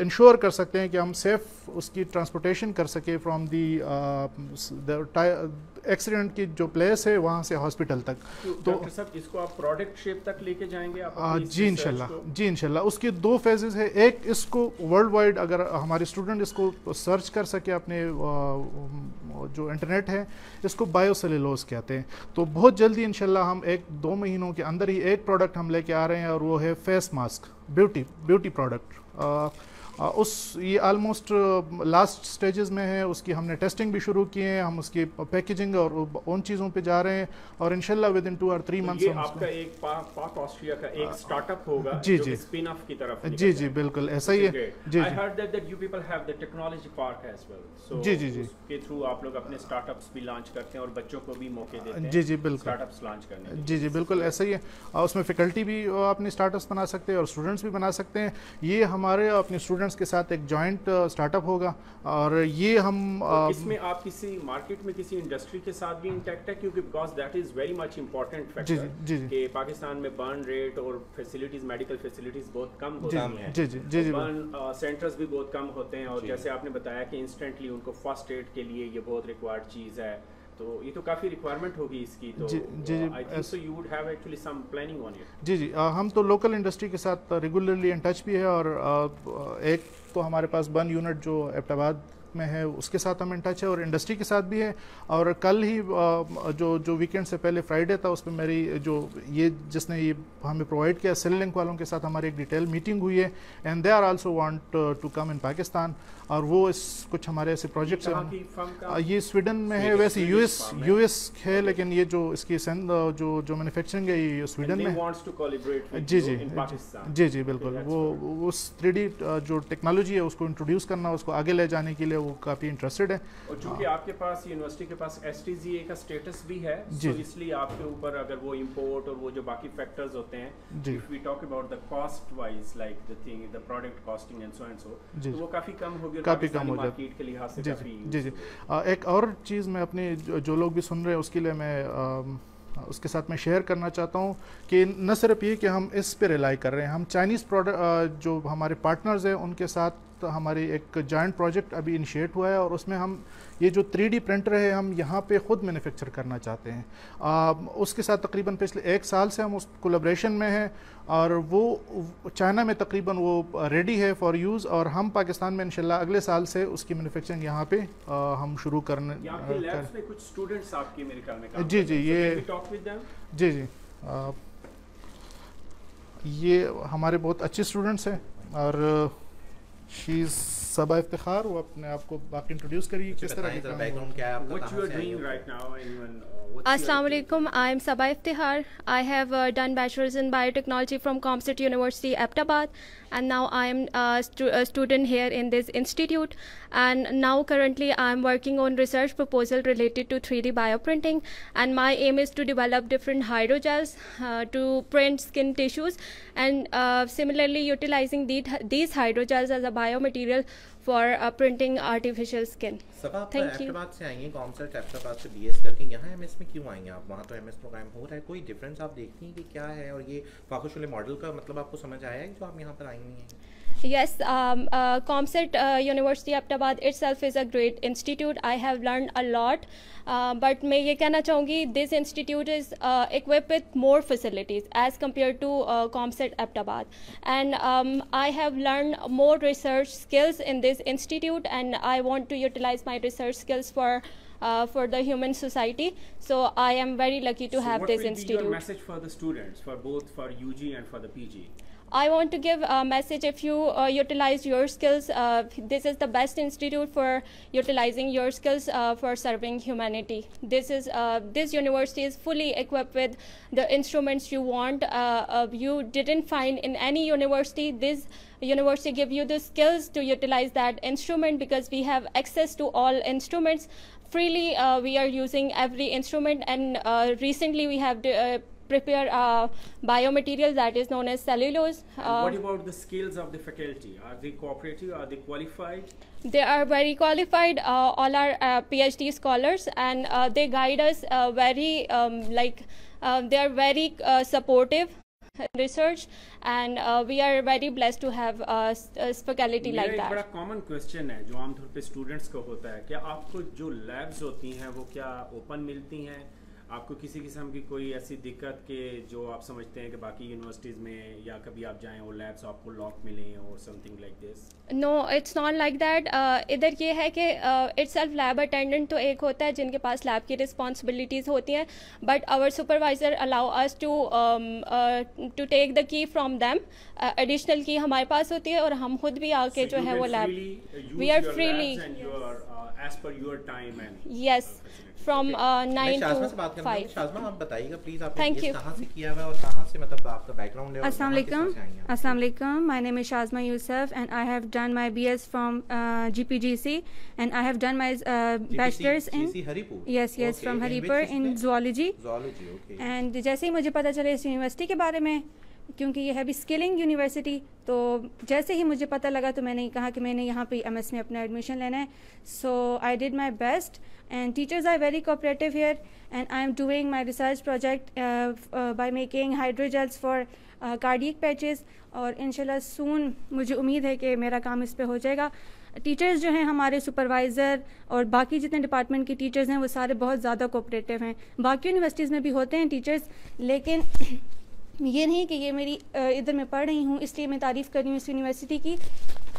इंश्योर कर सकते हैं कि हम सेफ़ उसकी ट्रांसपोर्टेशन कर सके फ्रॉम दी एक्सीडेंट की जो प्लेस है वहाँ से हॉस्पिटल तक। तो, सब इसको आप प्रोडक्ट शेप तक लेके जाएँगे? आप जी इंशाल्लाह जी इंशाल्लाह। उसकी दो फेजेस है। एक इसको वर्ल्ड वाइड अगर हमारे स्टूडेंट इसको सर्च कर सके अपने जो इंटरनेट है इसको बायोसेलोस कहते हैं। तो बहुत जल्दी इंशाल्लाह हम एक दो महीनों के अंदर ही एक प्रोडक्ट हम लेके आ रहे हैं और वो है face mask beauty beauty product उस ये आलमोस्ट लास्ट स्टेजेस में है उसकी हमने टेस्टिंग भी शुरू की है हम उसकी पैकेजिंग और उन चीज़ों पे जा रहे हैं और इनशाला विद इन टू और थ्री मंथ्स आपका एक पाक ऑस्ट्रिया का एक स्टार्टअप होगा जी जी स्पिन ऑफ़ की तरफ़ जी जी बिल्कुल ऐसा ही है। जी heard that that you people have the technology park as well so जी जी जी। के थ्रू आप लोग अपने स्टार्टअप्स भी लॉन्च करते हैं और बच्चों को भी मौके देते हैं जी जी बिल्कुल। स्टार्टअप्स लॉन्च करने जी जी बिल्कुल ऐसा ही है। उसमें फैकल्टी भी अपने स्टार्टअप्स बना सकते हैं और स्टूडेंट्स भी बना सकते हैं। ये हमारे अपने स्टूडेंट्स के साथ एक जॉइंट स्टार्टअप uh, होगा। और ये हम तो इसमें आप किसी मार्केट में किसी इंडस्ट्री के साथ भी इंटैक्ट है? क्योंकि because that is very much important factor जी जी कि पाकिस्तान में बर्न रेट और फैसिलिटीज़ मेडिकल फैसिलिटीज़ बहुत कम होती हैं। जी जी जी जी बर्न सेंटर्स भी बहुत कम होते हैं। और जैसे आपने बताया कि इंस्टेंटली उनको फ़र्स्ट एड के लिए ये बहुत रिक्वायर्ड चीज़ है। तो ये तो काफ़ी रिक्वायरमेंट होगी इसकी तो जी जी I think so you would have actually some planning on it जी जी आ, हम तो लोकल इंडस्ट्री के साथ रेगुलरली इन टच भी है और आ, एक तो हमारे पास वन यूनिट जो एबटाबाद में है उसके साथ हम इन टच है और इंडस्ट्री के साथ भी है। और कल ही जो जो वीकेंड से पहले फ्राइडे था उसमें मेरी जो ये जिसने ये हमें प्रोवाइड किया सेल लिंक वालों के साथ हमारी एक डिटेल मीटिंग हुई है। And they are also want to come in Pakistan और वो इस कुछ हमारे ऐसे प्रोजेक्ट्स हैं। ये स्वीडन में है वैसे यूएस यूएस है। लेकिन ये जो इसकी जो जो मैन्युफैक्चरिंग है ये स्वीडन में जी जी। जी जी बिल्कुल। वो उस थ्री जो टेक्नोलॉजी है उसको इंट्रोड्यूस करना उसको आगे ले जाने के लिए वो काफ़ी इंटरेस्टेड है। और चूँकि आपके पास यूनिवर्सिटी के पास एस का स्टेटस भी है जी। so इसलिए आपके ऊपर अगर वो इम्पोर्ट और वो जो बाकी फैक्टर्स होते हैं जी। We talk about the cost wise like the thing the product costing and so and so तो वो काफ़ी कम होगी काफ़ी कम हो जाती। के लिहाज से जी जी जी। एक और चीज़ मैं अपनी जो लोग भी सुन रहे हैं उसके लिए मैं उसके साथ मैं शेयर करना चाहता हूँ कि न सिर्फ़ ये कि हम इस पे रिलाई कर रहे हैं हम चाइनीज़ प्रोडक्ट जो हमारे पार्टनर्स हैं उनके साथ तो हमारी एक जॉइंट प्रोजेक्ट अभी इनिशिएट हुआ है और उसमें हम ये जो थ्री प्रिंटर है हम यहाँ पे ख़ुद मैन्युफैक्चर करना चाहते हैं। आ, उसके साथ तकरीबन पिछले एक साल से हम उस कोलेब्रेशन में हैं और वो चाइना में तकरीबन वो रेडी है फॉर यूज़ और हम पाकिस्तान में इंशाल्लाह अगले साल से उसकी मैन्युफैक्चरिंग यहाँ पे आ, हम शुरू करने कर... कुछ स्टूडेंट्स आपके मेरे ख्याल में जी जी ये जी जी। ये हमारे बहुत अच्छे स्टूडेंट्स हैं और she I have done bachelors in biotechnology from COMSATS university Abbottabad and now I am uh, stu a student here in this institute. And now currently I am working on research proposal related to 3D bioprinting, and my aim is to develop different hydrogels uh, to print skin tissues, and uh, similarly utilizing the, these hydrogels as a biomaterial for printing artificial skin thank you आप अहमदाबाद से आएँगे कॉमसर्ट अहमदाबाद से BS करके। यहाँ MS में क्यों आएँगे आप? वहाँ तो एमएस प्रोग्राम हो रहा है। कोई डिफरेंस आप देखती हैं कि क्या है? और ये फाखुशुल मॉडल का मतलब आपको समझ आया है जो आप यहाँ पर आई हुई हैं? Yes, um, uh, ComSet uh, University Ahmedabad itself is a great institute. I have learned a lot. Uh, but मैं ये कहना चाहूँगी this institute is uh, equipped with more facilities as compared to uh, ComSet Ahmedabad. And um, I have learned more research skills in this institute and I want to utilize my research skills for uh, for the human society. So I am very lucky to so have this institute. What will be your message for the students, for both for UG and for the PG? I want to give a message if you uh, utilize your skills, uh, this is the best institute for utilizing your skills uh, for serving humanity. This is uh, this university is fully equipped with the instruments you want. Uh, you didn't find in any university. This university give you the skills to utilize that instrument because we have access to all instruments freely. Uh, we are using every instrument and recently we have prepare a biomaterial that is known as cellulose. Uh, what about the skills of the faculty? Are they cooperative? Are they qualified? They are very qualified. Uh, all are uh, PhD scholars, and uh, they guide us uh, very um, like uh, they are very supportive research and uh, we are very blessed to have a, a faculty like that. बड़ा common question है जो आमतौर पे students को होता है क्या आपको जो लैब्स होती हैं वो क्या ओपन मिलती हैं आपको किसी किस्म की कोई ऐसी दिक्कत के जो आप समझते हैं कि बाकी यूनिवर्सिटीज़ में या कभी आप जाएँ और लैब्स आपको लॉक मिले और something like this no it's not like that इधर ये है कि इट्स सेल्फ लैब अटेंडेंट तो एक होता है जिनके पास लैब की रिस्पॉन्सिबिलिटीज़ होती हैं but our supervisor allow us to to take the key from them additional key हमारे पास होती है और हम खुद भी आके so जो है वो lab we are freely yes from nine to five Shazma आप बताइएगा प्लीज़ आप थैंक यू कहाँ से किया हुआ है और कहाँ से मतलब आपका बैकग्राउंड है अस्सलाम वालेकुम। अस्सलाम वालेकुम। My name is Shazma Yusuf and I have done my BS from GPGC and I have done my bachelors in yes yes from Haripur in zoology and जैसे ही मुझे पता चला इस यूनिवर्सिटी के बारे में क्योंकि ये है भी स्किलिंग यूनिवर्सिटी तो जैसे ही मुझे पता लगा तो मैंने कहा कि मैंने यहाँ पे एमएस में अपना एडमिशन लेना है। So I did my best and teachers are very cooperative here and I am doing my research project by making hydrogels for cardiac patches और इनशाला सून मुझे उम्मीद है कि मेरा काम इस पर हो जाएगा। टीचर्स जो हैं हमारे सुपरवाइज़र और बाकी जितने डिपार्टमेंट के टीचर्स हैं वो सारे बहुत ज़्यादा कोऑपरेटिव हैं। बाकी यूनिवर्सिटीज़ में भी होते हैं टीचर्स लेकिन ये नहीं कि ये मेरी इधर मैं पढ़ रही हूँ इसलिए मैं तारीफ़ कर रही हूँ इस यूनिवर्सिटी की।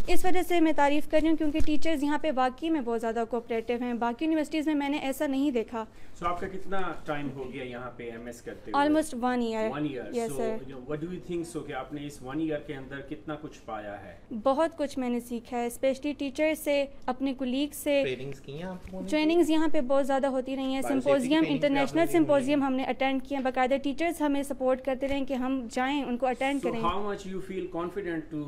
इस वजह से मैं तारीफ़ कर रही हूँ क्योंकि टीचर्स यहाँ पे वाकई में बहुत ज़्यादा कोऑपरेटिव हैं। बाकी यूनिवर्सिटीज़ में मैंने ऐसा नहीं देखा। So, आपका कितना टाइम हो गया यहाँ पे एमएस करते हुए? Almost one year one year sir what do you think so कि आपने इस वन ईयर के अंदर कितना कुछ पाया है? बहुत कुछ मैंने सीखा है स्पेशली टीचर से अपने कुलीग से। ट्रेनिंग्स यहाँ पे बहुत ज़्यादा होती रही हैं। सिम्पोजियम इंटरनेशनल सिम्पोजियम हमने अटेंड किया बाकायदा टीचर्स हमें सपोर्ट करते रहे कि हम जाएँ उनको अटेंड so करें। How much you feel confident to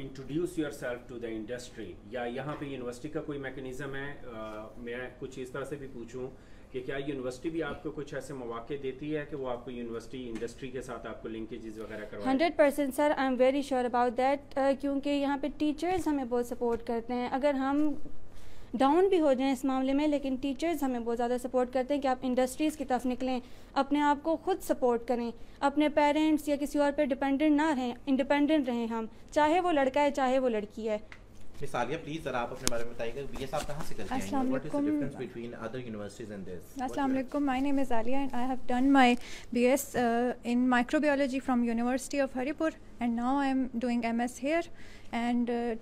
introduce your self to the industry या यहाँ पे यूनिवर्सिटी का कोई मैकेनिज्म है? Uh, मैं कुछ इस तरह से भी पूछूँ कि क्या यूनिवर्सिटी भी आपको कुछ ऐसे मौके देती है कि वो आपको यूनिवर्सिटी इंडस्ट्री के साथ आपको लिंकेजेस वगैरह करवाए? Hundred percent sir I am very sure about that क्योंकि यहाँ पे टीचर्स हमें बहुत सपोर्ट करते हैं। अगर हम डाउन भी हो जाएँ इस मामले में लेकिन टीचर्स हमें बहुत ज़्यादा सपोर्ट करते हैं कि आप इंडस्ट्रीज़ की तरफ़ निकलें अपने आप को खुद सपोर्ट करें अपने पेरेंट्स या किसी और पे डिपेंडेंट ना रहें इंडिपेंडेंट रहें हम चाहे वो लड़का है चाहे वो लड़की है। मिसालिया प्लीज़ जरा आप अपने बारे में बताइएगा बीएस आप कहाँ से करके हैं? What is the difference between other universities and this अस्सलाम वालेकुम my name is Aliya and I have done my BS in microbiology from university of Haripur and now I'm doing MS here. And uh,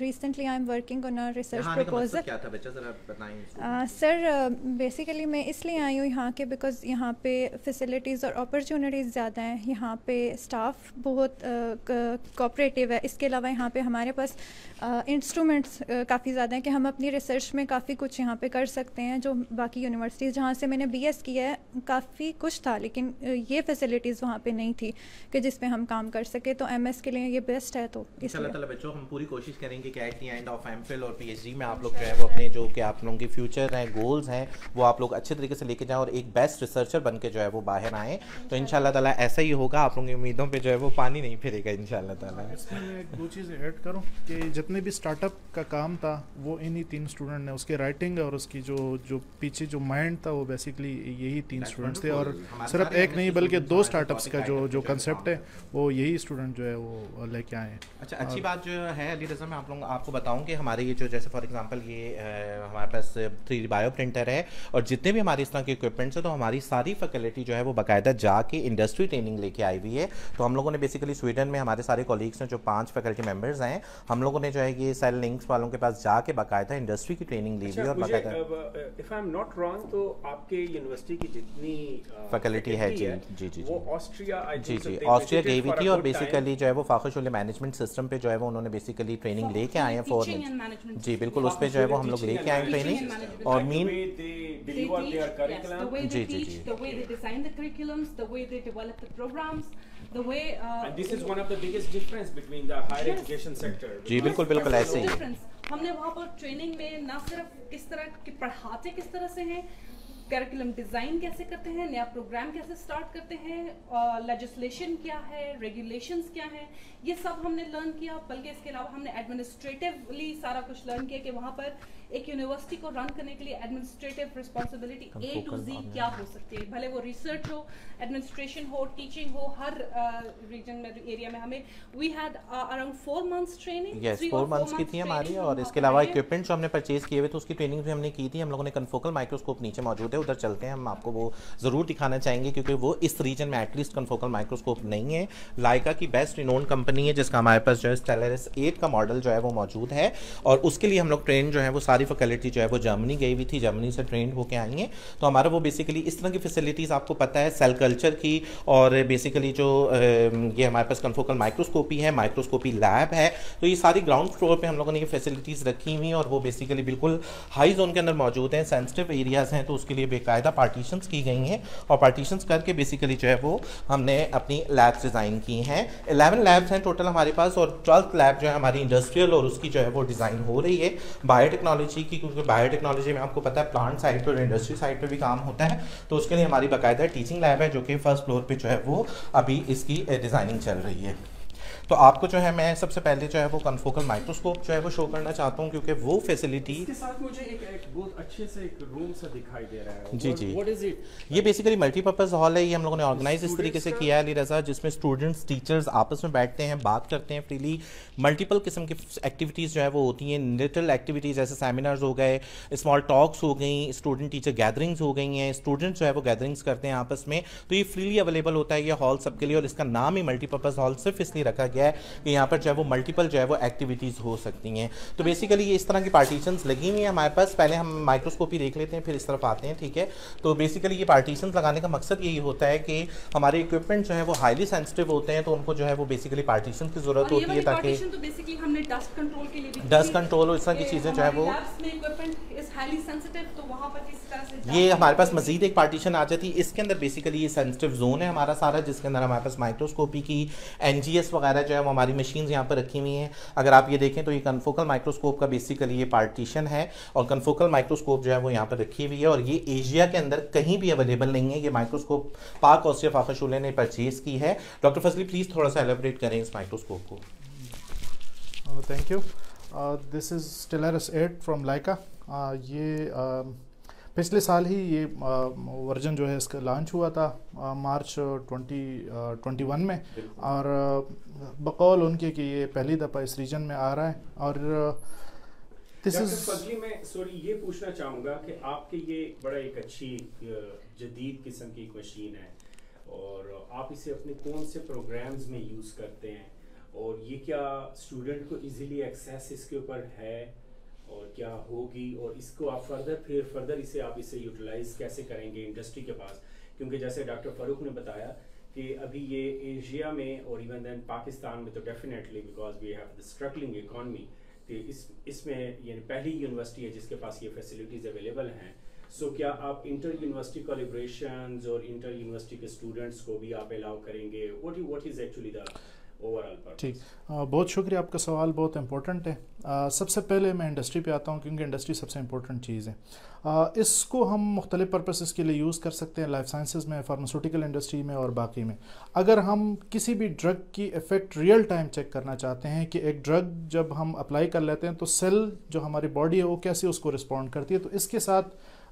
recently I'm working on a research proposal. क्या था बच्चा? जरा बताएँ sir basically मैं इसलिए आई हूँ यहाँ के बिकॉज़ यहाँ पे फैसिलिटीज़ और अपॉर्चुनिटीज़ ज़्यादा हैं। यहाँ पे स्टाफ बहुत कोऑपरेटिव है। इसके अलावा यहाँ पे हमारे पास इंस्ट्रूमेंट्स काफ़ी ज़्यादा हैं कि हम अपनी रिसर्च में काफ़ी कुछ यहाँ पे कर सकते हैं जो बाकी यूनिवर्सिटीज़ जहाँ से मैंने बीएस किया है काफ़ी कुछ था लेकिन ये फैसिलिटीज़ वहाँ पे नहीं थी कि जिसमें हम काम कर सके। तो एमएस के लिए ये बेस्ट है तो इसलिए। बच्चों हम पूरी कोशिश करेंगे कि at the end of M और पी में आप लोग जो है वो अपने जो कि आप लोगों के फ्यूचर हैं गोल्स हैं वो आप लोग अच्छे तरीके से लेके जाएँ और एक बेस्ट रिसर्चर बन के जो है वो बाहर आएँ। तो इन ताला ऐसा ही होगा आप लोगों की उम्मीदों पर जो है वो पानी नहीं फिरेगा इन ताला। दो चीज़ें ऐड करूँ कि जितने भी स्टार्टअप का काम था वो इन्हीं तीन स्टूडेंट ने उसके राइटिंग और उसकी जो जो पीछे जो माइंड था वो बेसिकली यही तीन स्टूडेंट्स थे और सिर्फ़ एक नहीं बल्कि दो स्टार्टअप्स का जो जो कंसेप्ट है वो यही स्टूडेंट जो है वो लेके आए अच्छा अच्छी बात जो है अली रजा मैं आप लोग आपको बताऊँ कि हमारे ये जो जैसे फॉर एग्जांपल ये हमारे पास थ्री बायो प्रिंटर है और जितने भी हमारे इस तरह के इक्विपमेंट्स हैं तो हमारी सारी फैकल्टी जो है वो बाकायदा जाके इंडस्ट्री ट्रेनिंग लेके आई हुई है। तो हम लोगों ने बेसिकली स्वीडन में हमारे सारे कॉलीग्स हैं जो पाँच फैकल्टी मेंबर्स हैं हम लोगों ने जो है ये सेल लिंक्स वालों के पास जाके बाकायदा इंडस्ट्री की ट्रेनिंग ली हुई अच्छा, और बाकायदा if I am not wrong तो आपके यूनिवर्सिटी की जितनी फैकल्टी है जी जी जी वो ऑस्ट्रिया जी जी ऑस्ट्रिया गई हुई थी और बेसिकली जो है वो फाखुश मैनेजमेंट सिस्टम पे जो है वो उन्होंने बेसिकली ट्रेनिंग लेके आए हैं फॉर जी बिल्कुल उस पर जो है वो हम लोग लेके आए ट्रेनिंग और मीन जी जी जी the way uh, and this is one of the biggest difference between the higher yes. education sector जी बिल्कुल बिल्कुल ऐसे ही हमने वहाँ पर ट्रेनिंग में ना सिर्फ़ किस तरह की पढ़ाते किस तरह से हैं करिकुलम डिज़ाइन कैसे करते हैं, नया प्रोग्राम कैसे स्टार्ट करते हैं लेजिस्लेशन क्या है रेगुलेशंस क्या है, ये सब हमने लर्न किया। बल्कि इसके अलावा हमने एडमिनिस्ट्रेटिवली सारा कुछ लर्न किया कि वहाँ पर एक यूनिवर्सिटी को रन करने के लिए administrative responsibility A to Z क्या हो सकती है? भले वो रिसर्च हो एडमिनिस्ट्रेशन हो टीचिंग हो हर रीजन में एरिया में हमें we had around four months training yes four months की थी हमारी और इसके अलावा इक्विपमेंट जो हमने परचेज किए हुए थे उसकी ट्रेनिंग भी हमने की थी। हम लोगों ने कन्फोकल माइक्रोस्कोप नीचे मौजूद है। उधर चलते हैं। हम आपको वो ज़रूर दिखाना चाहेंगे क्योंकि वो इस रीजन में एटलीस्ट कन्फोकल माइक्रोस्कोप नहीं है। लाइका की बेस्ट रिनोन कंपनी है जिसका हमारे पास जो है स्टेलरस एट का मॉडल जो है वो मौजूद है। और उसके लिए हम लोग ट्रेन जो है वो सारी फैकल्टी जो है वो जर्मनी गई हुई थी, जर्मनी से ट्रेन होकर आई हैं। तो हमारा वो बेसिकली इस तरह की फैसिलिटीज़ आपको पता है सेल कल्चर की और बेसिकली जो ये हमारे पास कन्फोकल माइक्रोस्कोपी है माइक्रोस्कोपी लैब है। तो ये सारी ग्राउंड फ्लोर पर हम लोगों ने ये फैसिलिटीज़ रखी हुई और वो बेसिकली बिल्कुल हाई जोन के अंदर मौजूद हैं सेंसिटिव एरियाज़ हैं तो उसके लिए बेकायदा पार्टीशंस की गई हैं। और पार्टीशंस करके बेसिकली जो है वो हमने अपनी लैब्स डिज़ाइन की हैं। एलेवन लैब्स हैं टोटल हमारे पास और ट्वेल्थ लैब जो है हमारी इंडस्ट्रियल और उसकी जो है वो डिज़ाइन हो रही है। बायोटेक्नोलॉजी की, क्योंकि बायोटेक्नोलॉजी में आपको पता है प्लांट साइड पर इंडस्ट्री साइड पर भी काम होता है तो उसके लिए हमारी बाकायदा टीचिंग लैब है, जो कि फ़र्स्ट फ्लोर पर जो है वो अभी इसकी डिज़ाइनिंग चल रही है। तो आपको जो है मैं सबसे पहले जो है वो कन्फोकल माइक्रोस्कोप जो है वो शो करना चाहता हूँ क्योंकि वो फैसिलिटी इसके साथ मुझे एक, एक बहुत अच्छे से एक रूम सा दिखाई दे रहा है। जी जी। व्हाट इज़ इट ये बेसिकली मल्टीपर्पज हॉल है ये हम लोगों ने ऑर्गेनाइज इस तरीके से किया है अली रजा जिसमें स्टूडेंट्स टीचर्स आपस में बैठते हैं बात करते हैं फ्रीली मल्टीपल किस्म की एक्टिविटीज़ जो है वो होती हैं लिटल एक्टिविटीज़ जैसे सेमिनार्स हो गए स्मॉल टॉक्स हो गई स्टूडेंट टीचर गैदरिंग्स हो गई हैं स्टूडेंट्स जो है वो गैदरिंग्स करते हैं आपस में। तो ये फ्रीली अवेलेबल होता है ये हॉल सबके लिए और इसका नाम ही मल्टीपर्पज़ हॉल सिर्फ़ इसलिए रखा गया है कि यहाँ पर जो है वो मल्टीपल जो है वो एक्टिविटीज़ हो सकती हैं। तो बेसिकली ये इस तरह की पार्टीशन लगी हुई हैं हमारे पास। पहले हम माइक्रोस्कोपी देख लेते हैं फिर इस तरफ़ आते हैं ठीक है? तो बेसिकली ये पार्टीशन लगाने का मकसद यही होता है कि हमारे इक्विपमेंट जो है वो हाईली सेंसिटिव होते हैं तो उनको जो है वो बेसिकली पार्टीशन की ज़रूरत होती है ताकि डस्ट कंट्रोल और इस तरह की चीज़ें जो है वो तो ये हमारे पास मजीद एक पार्टीशन आ जाती है। इसके अंदर बेसिकली ये सेंसिटिव जोन है हमारा सारा जिसके अंदर हमारे पास माइक्रोस्कोपी की एन वगैरह जो है वो हमारी मशीन यहाँ पर रखी हुई हैं। अगर आप ये देखें तो ये कन्फोकल माइक्रोस्कोप का बेसिकली ये पार्टीशन है और कन्फोकल माइक्रोस्कोप जो है वो यहाँ पर रखी हुई है और ये एशिया के अंदर कहीं भी अवेलेबल नहीं है। ये माइक्रोस्कोप पाक ऑस्ट्रिया फाफाशुले ने परचेज की है। डॉक्टर फजली प्लीज़ थोड़ा सा एलिब्रेट करें इस माइक्रोस्कोप को। Thank you this is Stellaris eight from Leica ये uh, पिछले साल ही ये वर्जन जो है इसका लॉन्च हुआ था मार्च ट्वेंटी ट्वेंटी वन में। और बकौल उनके कि ये पहली दफ़ा इस रीजन में आ रहा है। और दिस इज़ मैं सॉरी ये पूछना चाहूँगा कि आपके ये बड़ा एक अच्छी जदीद किस्म की एक मशीन है। और आप इसे अपने कौन से प्रोग्राम्स में यूज़ करते हैं? और ये क्या स्टूडेंट को इजीली एक्सेस इसके ऊपर है? और क्या होगी और इसको आप फर्दर फिर फर्दर इसे आप इसे यूटिलाइज कैसे करेंगे इंडस्ट्री के पास? क्योंकि जैसे डॉक्टर फ़ारूक ने बताया कि अभी ये एशिया में और इवन देन पाकिस्तान में तो definitely because we have the struggling economy तो इस इसमें यानी पहली यूनिवर्सिटी है जिसके पास ये फैसिलिटीज़ अवेलेबल हैं। सो so, क्या आप इंटर यूनिवर्सिटी कोलिब्रेशन और इंटर यूनिवर्सिटी के स्टूडेंट्स को भी आप अलाउ करेंगे? What what is actually the ठीक। बहुत शुक्रिया, आपका सवाल बहुत इंपॉर्टेंट है। सबसे पहले मैं इंडस्ट्री पे आता हूँ क्योंकि इंडस्ट्री सबसे इंपॉर्टेंट चीज़ है। इसको हम मुख्तलिफ़ पर्पसेस के लिए यूज़ कर सकते हैं लाइफ साइंसेज में फार्मास्यूटिकल इंडस्ट्री में और बाकी में। अगर हम किसी भी ड्रग की इफ़ेक्ट रियल टाइम चेक करना चाहते हैं कि एक ड्रग जब हम अप्लाई कर लेते हैं तो सेल जो हमारी बॉडी है वो कैसे उसको रिस्पॉन्ड करती है तो इसके साथ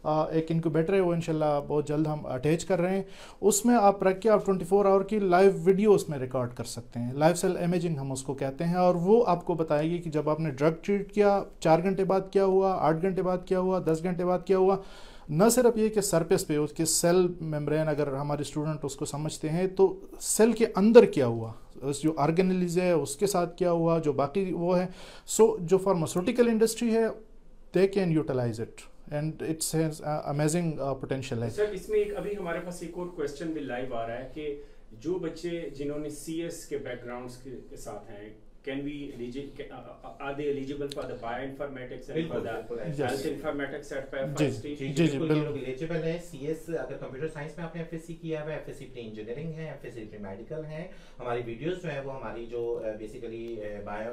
एक इंक्यूबेटर है वो इनशाला बहुत जल्द हम अटैच कर रहे हैं। उसमें आप रख के आप 24 आवर की लाइव वीडियो उसमें रिकॉर्ड कर सकते हैं। लाइव सेल इमेजिंग हम उसको कहते हैं और वो आपको बताएगी कि जब आपने ड्रग ट्रीट किया चार घंटे बाद क्या हुआ आठ घंटे बाद क्या हुआ दस घंटे बाद क्या हुआ न सिर्फ़ ये कि सरफेस पे उसके सेल मेम्ब्रेन अगर हमारे स्टूडेंट उसको समझते हैं तो सेल के अंदर क्या हुआ उस जो ऑर्गेनलिज है उसके साथ क्या हुआ जो बाकी वो है। सो so, जो फार्मास्यूटिकल इंडस्ट्री है they can utilize it and it's amazing potential है सर इसमें एक अभी हमारे पास एक और क्वेश्चन भी लाइव आ रहा है कि जो बच्चे जिन्होंने सीएस के बैकग्राउंड्स के, के साथ हैं can we are they eligible for the bioinformatics and for the health informatics at first stage जी जी बिल्कुल एलिजिबल है। सीएस अगर कंप्यूटर साइंस में आपने एफएससी किया हुआ है एफएससी प्री इंजीनियरिंग है एफएससी प्री मेडिकल है हमारी वीडियोस जो है वो हमारी जो बेसिकली बायो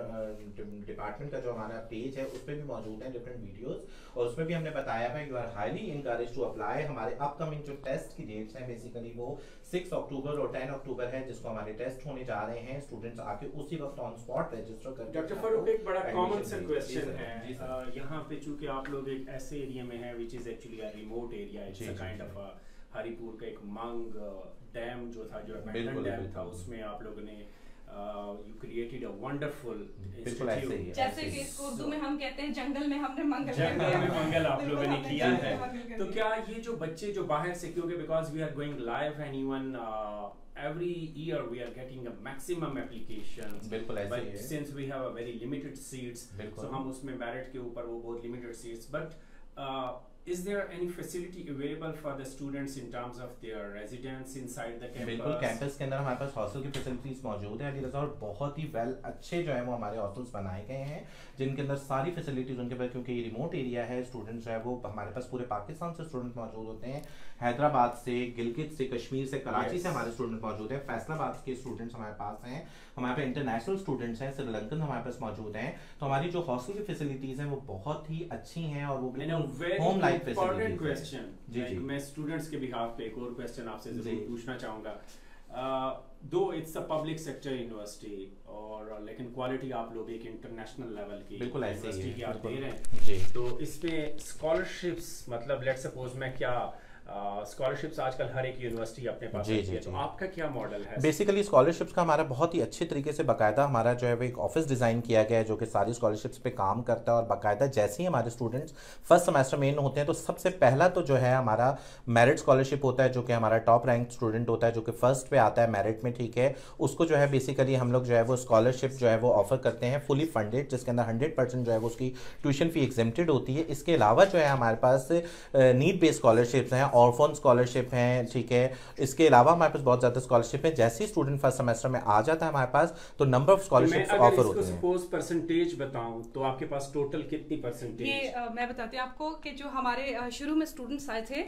डिपार्टमेंट का जो हमारा पेज है उस पर भी मौजूद है डिफरेंट वीडियोस और उसमें भी हमने बताया है you are highly encourage to apply हमारे अपकमिंग जो टेस्ट की डेट्स हैं बेसिकली वो 6 अक्टूबर और टेन अक्टूबर है जिसको हमारे टेस्ट होने जा रहे हैं। स्टूडेंट्स आके उसी वक्त ऑन स्पॉट रजिस्टर कर डॉक्टर फारूक एक बड़ा कॉमन सा क्वेश्चन है। यहाँ पे चूँकि आप लोग एक ऐसे एरिया में है which is actually a remote area it's a kind of Haripur का एक मंग डैम जो था जो डैम था उसमें आप लोगों ने यू क्रिएटेड अ वंडरफुल बिल्कुल ऐसे ही जैसे कि इसको उर्दू में हम कहते हैं जंगल में हमने मंगल जंगल में मंगल आप लोगों ने किया है। तो क्या ये जो बच्चे जो बाहर से क्योंकि because we are going live and even every year we are getting a maximum applications. बिल्कुल ऐसे but since we have a very limited seats so हम उसमें merit के ऊपर वो बहुत limited seats but uh, is there any facility available for the students in terms of their residence inside the campus? बिल्कुल campus के अंदर हमारे पास हॉस्टल की फैसिलिटीज़ मौजूद है अली और बहुत ही वेल अच्छे जो है वो हमारे हॉस्टल्स बनाए गए हैं, जिनके अंदर सारी फैसिलिटीज़ उनके पास, क्योंकि ये रिमोट एरिया है स्टूडेंट्स जो है वो हमारे पास पूरे पाकिस्तान से स्टूडेंट मौजूद होते हैं। हैदराबाद से गिलगित से कश्मीर से कराची से हमारे स्टूडेंट मौजूद है। फैसलाबाद के स्टूडेंट्स हमारे पास हैं। हमारे पास इंटरनेशनल स्टूडेंट्स हैं श्रीलंकन हमारे पास मौजूद हैं। तो हमारी जो हॉस्टल की फैसिलिटीज़ हैं वो बहुत ही अच्छी हैं और वो होम लाइफ फैसिलिटीज़ क्वेश्चन जी जी। मैं स्टूडेंट्स के बिहाफ पे एक और क्वेश्चन आपसे ज़रूर पूछना चाहूँगा। Though it's a public sector university और लेकिन क्वालिटी आप लोग एक इंटरनेशनल लेवल की बिल्कुल ऐसे ही की आप दे रहे हैं। तो इसमें स्कॉलरशिप्स मतलब लेट सपोज़ मैं क्या स्कॉलरशिप्स आजकल हर एक यूनिवर्सिटी अपने पास जी जी जी तो आपका क्या मॉडल है? बेसिकली स्कॉलरशिप्स का हमारा बहुत ही अच्छे तरीके से बाकायदा हमारा जो है वो एक ऑफ़िस डिज़ाइन किया गया है जो कि सारी स्कॉलरशिप्स पे काम करता है और बाकायदा जैसे ही हमारे स्टूडेंट्स फ़र्स्ट सेमेस्टर में इन होते हैं तो सबसे पहला तो जो है हमारा मेरिट स्कॉलरशिप होता है जो कि हमारा टॉप रैंक स्टूडेंट होता है जो कि फ़र्स्ट पे आता है मेरिट में ठीक है? उसको जो है बेसिकली हम लोग जो है वो स्कॉलरशिप जो है वो ऑफ़र करते हैं फुली फंडेड जिसके अंदर हंड्रेड परसेंट जो है वो उसकी ट्यूशन फ़ी एग्जेप्टेड होती है। इसके अलावा जो है हमारे पास नीड बेस्ड स्कॉलरशिप्स हैं ऑर्फोन स्कॉलरशिप हैं ठीक है? इसके अलावा हमारे पास बहुत ज़्यादा स्कॉलरशिप है। जैसे ही स्टूडेंट फ़र्स्ट सेमेस्टर में आ जाता है हमारे पास तो नंबर ऑफ़ स्कॉलरशिप ऑफ़र होते हैं। सपोज़ परसेंटेज बताऊँ तो आपके पास टोटल कितनी परसेंटेज ये आ, मैं बताती हूँ आपको कि जो हमारे शुरू में स्टूडेंट्स आए थे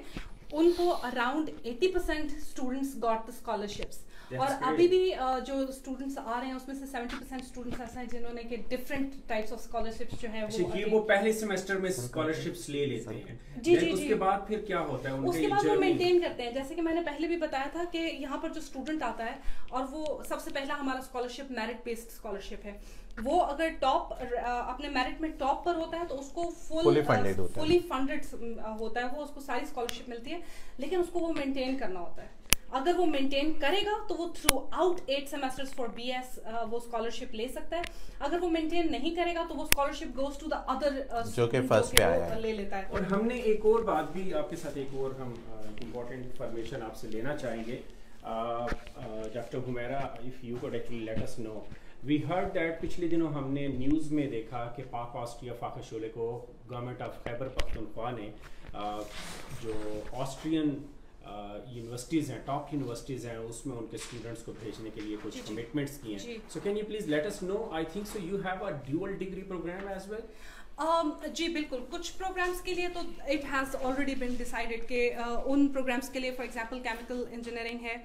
उनको around 80 percent students got the scholarships और अभी भी जो स्टूडेंट्स आ रहे हैं उसमें से 70 परसेंट स्टूडेंट्स ऐसे हैं जिन्होंने के डिफरेंट टाइप्स ऑफ़ स्कॉलरशिप्स जो है वो ये वो पहले सेमेस्टर में स्कॉलरशिप्स ले लेते हैं। जी जी उसके बाद फिर क्या होता है उसके बाद वो मेंटेन करते हैं। जैसे कि मैंने पहले भी बताया था कि यहाँ पर जो स्टूडेंट आता है और वो सबसे पहला हमारा स्कॉलरशिप मेरिट बेस्ड स्कॉलरशिप है। वो अगर टॉप अपने मेरिट में टॉप पर होता है तो उसको फुल फुली फंडेड होता है। फुली फंडेड होता है। वो उसको सारी स्कॉलरशिप मिलती है लेकिन उसको वो मेंटेन करना होता है। अगर वो मेंटेन करेगा तो वो throughout eight semesters for BS वो स्कॉलरशिप ले सकता है। अगर वो मेंटेन नहीं करेगा तो वो scholarship goes to the other जो कि फ़र्स्ट पे आया ले लेता है। और हमने एक और बात भी आपके साथ एक और हम इम्पोर्टेंट इंफॉर्मेशन आपसे लेना चाहेंगे। Doctor Humera if you could actually let us know we heard that पिछले दिनों हमने न्यूज़ में देखा कि पाक ऑस्ट्रिया फाका शोले को गवर्नमेंट ऑफ़ खैबर पख्तनख्वा ने जो ऑस्ट्रियन यूनिवर्सिटीज़ हैं टॉप यूनिवर्सिटीज़ हैं उसमें उनके स्टूडेंट्स को भेजने के लिए कुछ कमिटमेंट्स किए हैं। So can you please let us know I think so you have a dual degree program as well Um, जी बिल्कुल। कुछ प्रोग्राम्स के लिए तो it has already been decided कि uh, उन प्रोग्राम्स के लिए फॉर एग्जांपल केमिकल इंजीनियरिंग है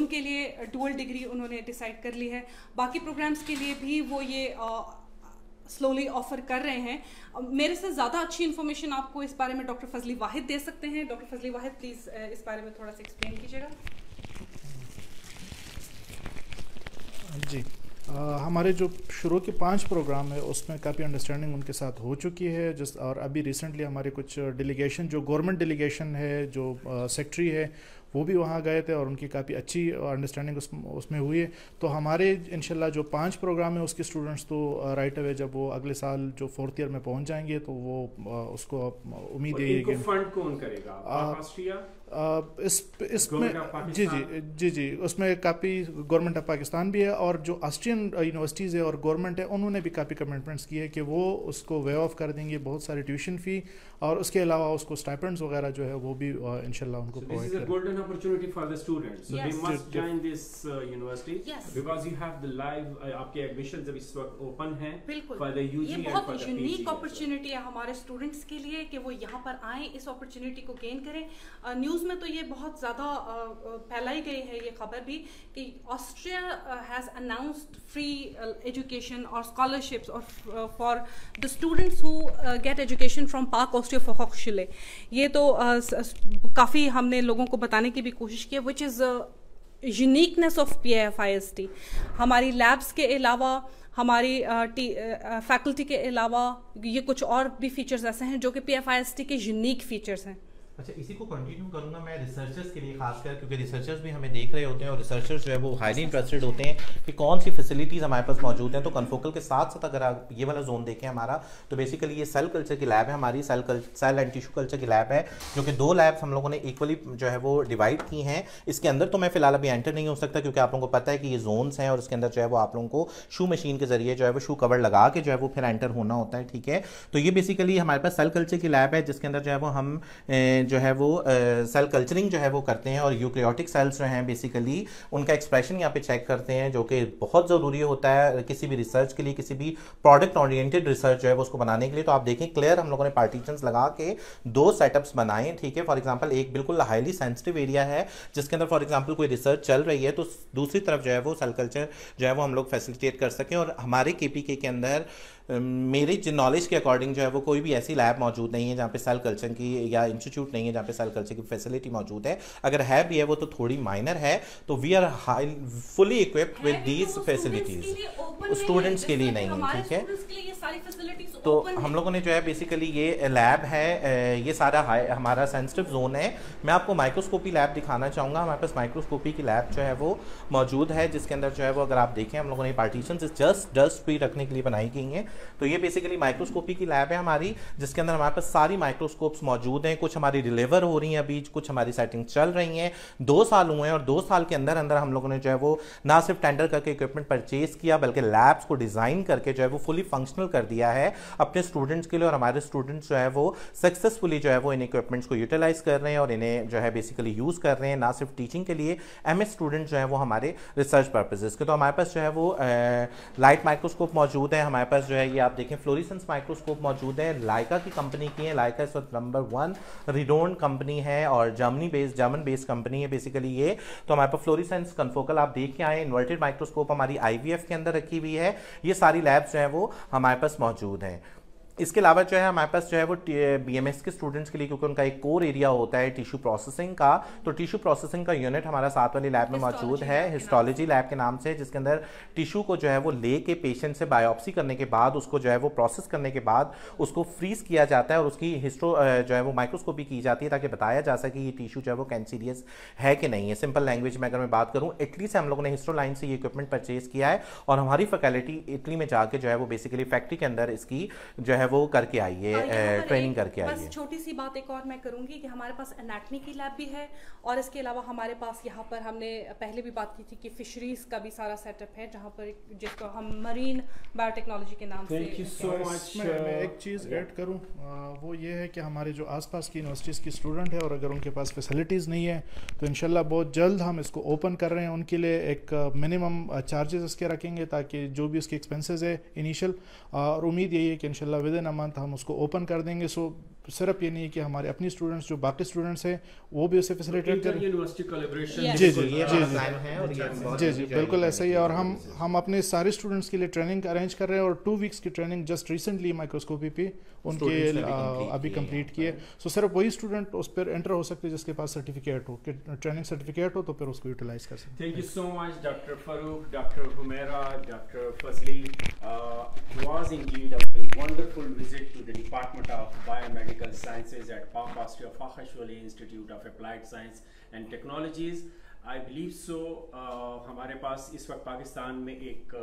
उनके लिए डुअल डिग्री उन्होंने डिसाइड कर ली है। बाकी प्रोग्राम्स के लिए भी वो ये स्लोली ऑफ़र कर रहे हैं। मेरे से ज़्यादा अच्छी इन्फॉर्मेशन आपको इस बारे में डॉक्टर फजली वाहिद दे सकते हैं। डॉक्टर फजली वाहिद प्लीज़ इस बारे में थोड़ा सा एक्सप्लेन कीजिएगा। जी। आ, हमारे जो शुरू के पाँच प्रोग्राम है उसमें काफ़ी अंडरस्टैंडिंग उनके साथ हो चुकी है। जिस और अभी रिसेंटली हमारे कुछ डेलीगेशन जो गवर्नमेंट डेलीगेशन है जो सेक्रेटरी है वो भी वहाँ गए थे और उनकी काफ़ी अच्छी अंडरस्टैंडिंग उस, उसमें हुई है। तो हमारे इनशाला जो पाँच प्रोग्राम है उसके स्टूडेंट्स तो राइट अवे जब वो अगले साल जो फोर्थ ईयर में पहुँच जाएँगे तो वो उसको उम्मीद है कि फंड कौन करेगा? इस इसमें जी जी जी जी उसमें काफ़ी गवर्नमेंट ऑफ़ पाकिस्तान भी है और जो ऑस्ट्रियन यूनिवर्सिटीज़ है और गवर्नमेंट है उन्होंने भी काफ़ी कमिटमेंट्स किए कि वो उसको वे ऑफ़ कर देंगे बहुत सारी ट्यूशन फ़ी और उसके अलावा उसको स्टाइपेंड्स वगैरह जो है वो भी इंशाल्लाह उनको provide golden opportunity for the students so they must join this university because you have the live आपके एडमिशंस अभी इस वक्त ओपन हैं यूनिक अपॉर्चुनिटी है हमारे स्टूडेंट्स के लिए कि वो यहाँ पर आए इस अपॉर्चुनिटी को गेन करें। न्यूज़ में तो ये बहुत ज़्यादा फैलाई गई है ये खबर भी कि Austria has announced free education और स्कॉलरशिप्स और for the students who get education from Pak Austria ये तो काफ़ी हमने लोगों को बताने की भी कोशिश की which is uniqueness of P F I S T हमारी लैब्स के अलावा, हमारी फैकल्टी के अलावा ये कुछ और भी फीचर्स ऐसे हैं जो कि P F I S T के यूनिक फीचर्स हैं। अच्छा इसी को कंटिन्यू करूँगा मैं रिसर्चर्स के लिए, खासकर क्योंकि रिसर्चर्स भी हमें देख रहे होते हैं और रिसर्चर्स जो है वो हाईली इंटरेस्टेड होते हैं कि कौन सी फैसिलिटीज़ हमारे पास मौजूद हैं। तो कन्फोकल के साथ साथ अगर आप ये वाला जोन देखें हमारा तो बेसिकली ये सेल कल्चर की लैब है हमारी cell cell and tissue culture की लैब है, जो कि दो लैब्स हम लोगों ने इक्वली जो है वो डिवाइड की हैं। इसके अंदर तो मैं फ़िलहाल अभी एंटर नहीं हो सकता क्योंकि आप लोगों को पता है कि ये जोन्स हैं और उसके अंदर जो है वो आप लोगों को शू मशीन के ज़रिए जो है वो शू कवर लगा के जो है वो फिर एंटर होना होता है, ठीक है? तो ये बेसिकली हमारे पास सेल कल्चर की लैब है, जिसके अंदर जो है वो हम जो है वो सेल uh, कल्चरिंग जो है वो करते हैं और यूक्रियोटिक सेल्स जो हैं बेसिकली उनका एक्सप्रेशन यहाँ पे चेक करते हैं जो कि बहुत ज़रूरी होता है किसी भी रिसर्च के लिए किसी भी प्रोडक्ट ओरिएंटेड रिसर्च जो है वो उसको बनाने के लिए। तो आप देखें क्लियर हम लोगों ने पार्टीशन लगा के दो सेटअप्स बनाए ठीक है? फॉर एग्ज़ाम्पल एक बिल्कुल हाईली सेंसिटिव एरिया है जिसके अंदर फॉर एग्ज़ाम्पल कोई रिसर्च चल रही है तो दूसरी तरफ़ जो है वो सेल कल्चर जो है वो हम लोग फैसिलिटेट कर सकें और हमारे के के अंदर मेरे नॉलेज के अकॉर्डिंग जो है वो कोई भी ऐसी लैब मौजूद नहीं है जहाँ पे सेल कल्चर की या इंस्टीट्यूट नहीं है जहाँ पे सेल कल्चर की फैसिलिटी मौजूद है। अगर है भी है वो तो थोड़ी माइनर है। तो we are high fully equipped with these facilities students के लिए नहीं है ठीक है? तो हम लोगों ने जो है बेसिकली ये लैब है ये सारा हमारा सेंसिटिव जोन है। मैं आपको माइक्रोस्कोपी लैब दिखाना चाहूँगा। हमारे पास माइक्रोस्कोपी की लैब जो है वो मौजूद है जिसके अंदर जो है वो अगर आप देखें हम लोगों ने पार्टीशन जस्ट डस्ट फ्री रखने के लिए बनाई गई हैं। तो ये बेसिकली माइक्रोस्कोपी की लैब है हमारी, जिसके अंदर हमारे पास सारी माइक्रोस्कोप्स मौजूद हैं। कुछ हमारी डिलीवर हो रही हैं अभी, कुछ हमारी सेटिंग चल रही हैं। दो साल हुए हैं और दो साल के अंदर अंदर हम लोगों ने जो है वो ना सिर्फ़ टेंडर करके इक्विपमेंट परचेज किया, बल्कि लैब्स को डिज़ाइन करके जो है वो फुली फंक्शनल कर दिया है अपने स्टूडेंट्स के लिए और हमारे स्टूडेंट्स जो है वो सक्सेसफुली जो है वो इन इक्विपमेंट्स को यूटिलाइज कर रहे हैं और इन्हें जो है बेसिकली यूज़ कर रहे हैं, ना सिर्फ़ टीचिंग के लिए। एम स्टूडेंट जो है वो हमारे रिसर्च पर्पजेज़ के। तो हमारे पास जो है वो लाइट माइक्रोस्कोप मौजूद है, हमारे पास जो है ये आप देखें फ्लोरिसेंस माइक्रोस्कोप मौजूद है लाइका की कंपनी की है लाइका इस वक्त नंबर वन रिडोन कंपनी है और Germany based German based company है बेसिकली ये। तो हमारे पास फ्लोरिसेंस कन्फोकल आप देख के आए इन्वर्टेड माइक्रोस्कोप हमारी आईवीएफ के अंदर रखी हुई है। ये सारी लैब्स जो है वो हमारे पास मौजूद हैं। इसके अलावा जो है हमारे पास जो है वो बी के स्टूडेंट्स के लिए क्योंकि उनका एक कोर एरिया होता है टिश्यू प्रोसेसिंग का तो टिश्यू प्रोसेसिंग का यूनिट हमारा साथ वाली लैब में मौजूद है हिस्टोलॉजी लैब के नाम से जिसके अंदर टिश्यू को जो है वो ले के पेशेंट से बायोप्सी करने के बाद उसको जो है वो प्रोसेस करने के बाद उसको फ्रीज किया जाता है और उसकी हिस्ट्रो जो है वो माइक्रोस्कोपी की जाती है ताकि बताया जा सके ये टिश्यू जो है वो कैंसीरियस है कि नहीं है। सिंपल लैंग्वेज में अगर मैं बात करूँ इटली से हम लोगों ने हिस्ट्रो लाइन से ये इक्विपमेंट परचेज किया है और हमारी फैकल्टी इटली में जाके जो है वो बेसिकली फैक्ट्री के अंदर इसकी जो है वो करके आइए ट्रेनिंग करके आइए। छोटी सी बात एक और मैं करूँगी कि हमारे पास एनाटमी की लैब भी है और इसके अलावा हमारे पास यहाँ पर हमने पहले भी बात की थी कि फिशरीज का भी सारा सेटअप है जहाँ पर जिसको हम मरीन बायोटेक्नोलॉजी के नाम से सो मच मैं एक चीज़ ऐड करूँ वो ये है कि हमारे जो आसपास की यूनिवर्सिटीज़ की स्टूडेंट है और अगर उनके पास फैसिलिटीज़ नहीं है तो इनशाला बहुत जल्द हम इसको ओपन कर रहे हैं। उनके लिए एक मिनिमम चार्जेस इसके रखेंगे ताकि जो भी उसके एक्सपेंसेस है इनिशियल और उम्मीद यही है कि इनशाला विद अ मंथ हम उसको ओपन कर देंगे सो सिर्फ़ ये नहीं है कि हमारे अपनी स्टूडेंट्स जो बाकी स्टूडेंट्स हैं वो भी उसे फैसिलिटेट करें। जी जी जी जी जी। जी बिल्कुल ऐसा ही है और हम हम अपने सारे स्टूडेंट्स के लिए ट्रेनिंग अरेंज कर रहे हैं और टू वीक्स की ट्रेनिंग जस्ट रिसेंटली माइक्रोस्कोपी पे उनके अभी कंप्लीट किए। सो सिर्फ़ वही स्टूडेंट उस पर एंटर हो सकते हैं जिसके पास सर्टिफिकेट हो। कि ट्रेनिंग सर्टिफिकेट हो तो फिर उसको यूटिलाइज कर सकते thank you so much doctor Farooq doctor Humera doctor Fazli was indeed a wonderful visit to the Department of Biomedical Sciences at Pak Austria Fachhochschule Institute of Applied Science and Technologies. I believe so. Uh, हमारे पास इस वक्त पाकिस्तान में एक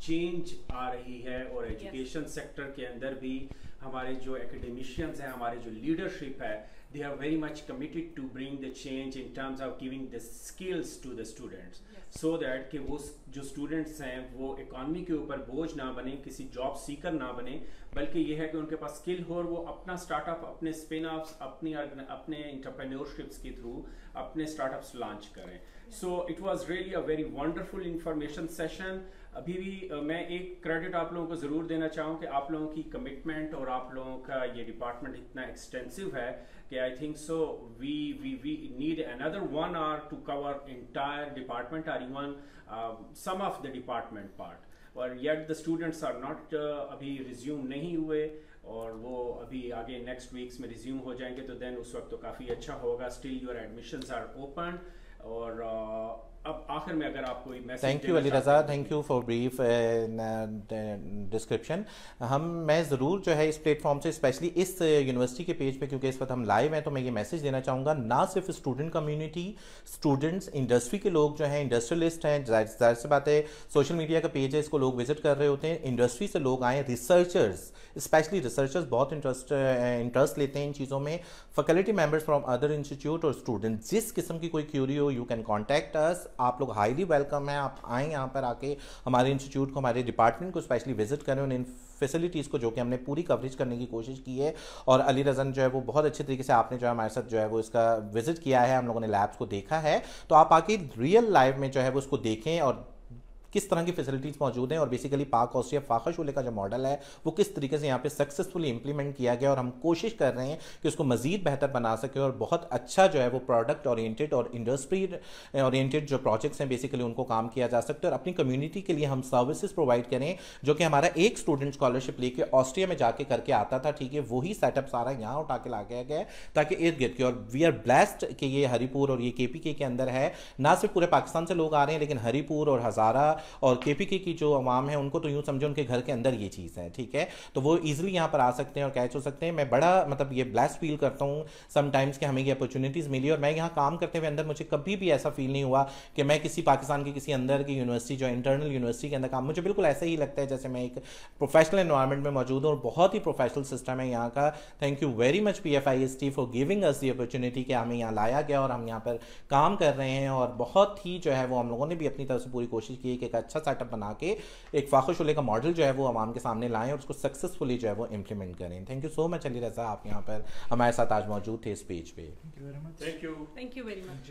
change uh, आ रही है और education yes. Sector के अंदर भी हमारे जो एकेडमिशियंस हैं हमारे जो लीडरशिप है they are very much committed to bring the change in terms of giving the skills to the students yes. so that कि वो जो students हैं वो economy के ऊपर बोझ ना बने किसी job seeker ना बने बल्कि यह है कि उनके पास स्किल हो और वो अपना स्टार्टअप अपने spin offs अपनी अपने entrepreneurships के थ्रू अपने startups लॉन्च करें। So it was really a very wonderful information session अभी भी मैं एक क्रेडिट आप लोगों को ज़रूर देना चाहूँ कि आप लोगों की कमिटमेंट और आप लोगों का ये डिपार्टमेंट इतना एक्सटेंसिव है कि I think so we we we need another one or two cover entire department or even some of the department part और yet the students are not अभी रिज्यूम नहीं हुए और वो अभी आगे नेक्स्ट वीक्स में रिज्यूम हो जाएँगे तो देन उस वक्त तो काफ़ी अच्छा होगा। Still your admissions are open और uh, अब आखिर में अगर आप कोई message thank you Ali Raza thank you for brief description हम मैं ज़रूर जो है इस प्लेटफॉर्म से स्पेशली इस यूनिवर्सिटी के पेज पे क्योंकि इस वक्त हम लाइव हैं तो मैं ये मैसेज देना चाहूँगा ना सिर्फ़ स्टूडेंट कम्युनिटी स्टूडेंट्स इंडस्ट्री के लोग जो हैं इंडस्ट्रियलिस्ट हैं ज़ाहिर सी बात है सोशल मीडिया का पेज है इसको लोग विज़िट कर रहे होते हैं इंडस्ट्री से लोग आए रिसर्चर्स स्पेशली रिसर्चर्स बहुत इंटरेस्ट इंटरेस्ट लेते हैं इन चीज़ों में। Faculty members from other institute और स्टूडेंट जिस किस्म की कोई क्यूरी हो यू कैन कॉन्टैक्ट अस आप लोग हाईली वेलकम हैं। आप आएँ यहाँ पर आके हमारे इंस्टीट्यूट को, हमारे डिपार्टमेंट को स्पेशली विज़िट करें। उन फैसिलिटीज़ को जो कि हमने पूरी कवरेज करने की कोशिश की है। और अली रजन जो है, वो बहुत अच्छे तरीके से आपने जो है, हमारे साथ जो है, वो इसका विज़िट किया है। हम लोगों ने लैब्स को देखा है। तो आप आके रियल लाइफ में जो है, वो उसको देखें और किस तरह की फैसिलिटीज़ मौजूद हैं और बेसिकली पाक ऑस्ट्रिया फाखा शोले का जो मॉडल है, वो किस तरीके से यहाँ पे सक्सेसफुली इंप्लीमेंट किया गया और हम कोशिश कर रहे हैं कि उसको मजीद बेहतर बना सके और बहुत अच्छा जो है वो प्रोडक्ट ओरिएंटेड और इंडस्ट्री ओरिएंटेड जो प्रोजेक्ट्स हैं बेसिकली उनको काम किया जा सकता है और अपनी कम्युनिटी के लिए हम सर्विसेज़ प्रोवाइड करें, जो कि हमारा एक स्टूडेंट स्कॉलरशिप लेके ऑस्ट्रिया में जाके करके आता था, ठीक है, वही सेटअप सारा यहाँ उठा के ला गया गया ताकि इर्द गिर्द के और वी आर ब्लेस्ड कि ये हरिपुर और ये के के अंदर है। ना सिर्फ़ पूरे पाकिस्तान से लोग आ रहे हैं, लेकिन हरिपुर और हज़ारा और के की जो अवाम है, उनको तो यूँ समझो उनके घर के अंदर ये चीज़ है, ठीक है? तो वो ईजिली यहाँ पर आ सकते हैं और कैच हो सकते हैं, मैं बड़ा मतलब ये ब्लेस फील करता हूँ समटाइम्स कि हमें ये अपॉर्चुनिटीज़ मिली और मैं यहाँ काम करते हुए अंदर मुझे कभी भी ऐसा फील नहीं हुआ कि मैं किसी पाकिस्तान की, किसी अंदर की यूनिवर्सिटी जो इंटरनल यूनिवर्सिटी के अंदर काम, मुझे बिल्कुल ऐसा ही लगता है जैसे मैं एक प्रोफेशनल इन्वायरमेंट में मौजूद हूँ और बहुत ही प्रोफेशनल सिस्टम है यहाँ का। Thank you very much P F I S T for giving us the opportunity कि हमें यहाँ लाया गया और हम यहाँ पर काम कर रहे हैं और बहुत ही जो है वो हम लोगों ने भी अपनी तरफ़ से पूरी कोशिश की है कि एक अच्छा सेटअप बना के एक फाखुशुले का मॉडल जो है वो आवाम के सामने लाएँ और उसको सक्सेसफुली जो है वो इम्प्लीमेंट करें। Thank you so much Ali Raza आप यहाँ पर हमारे साथ आज मौजूद थे इस पेज पे। Thank you thank you very much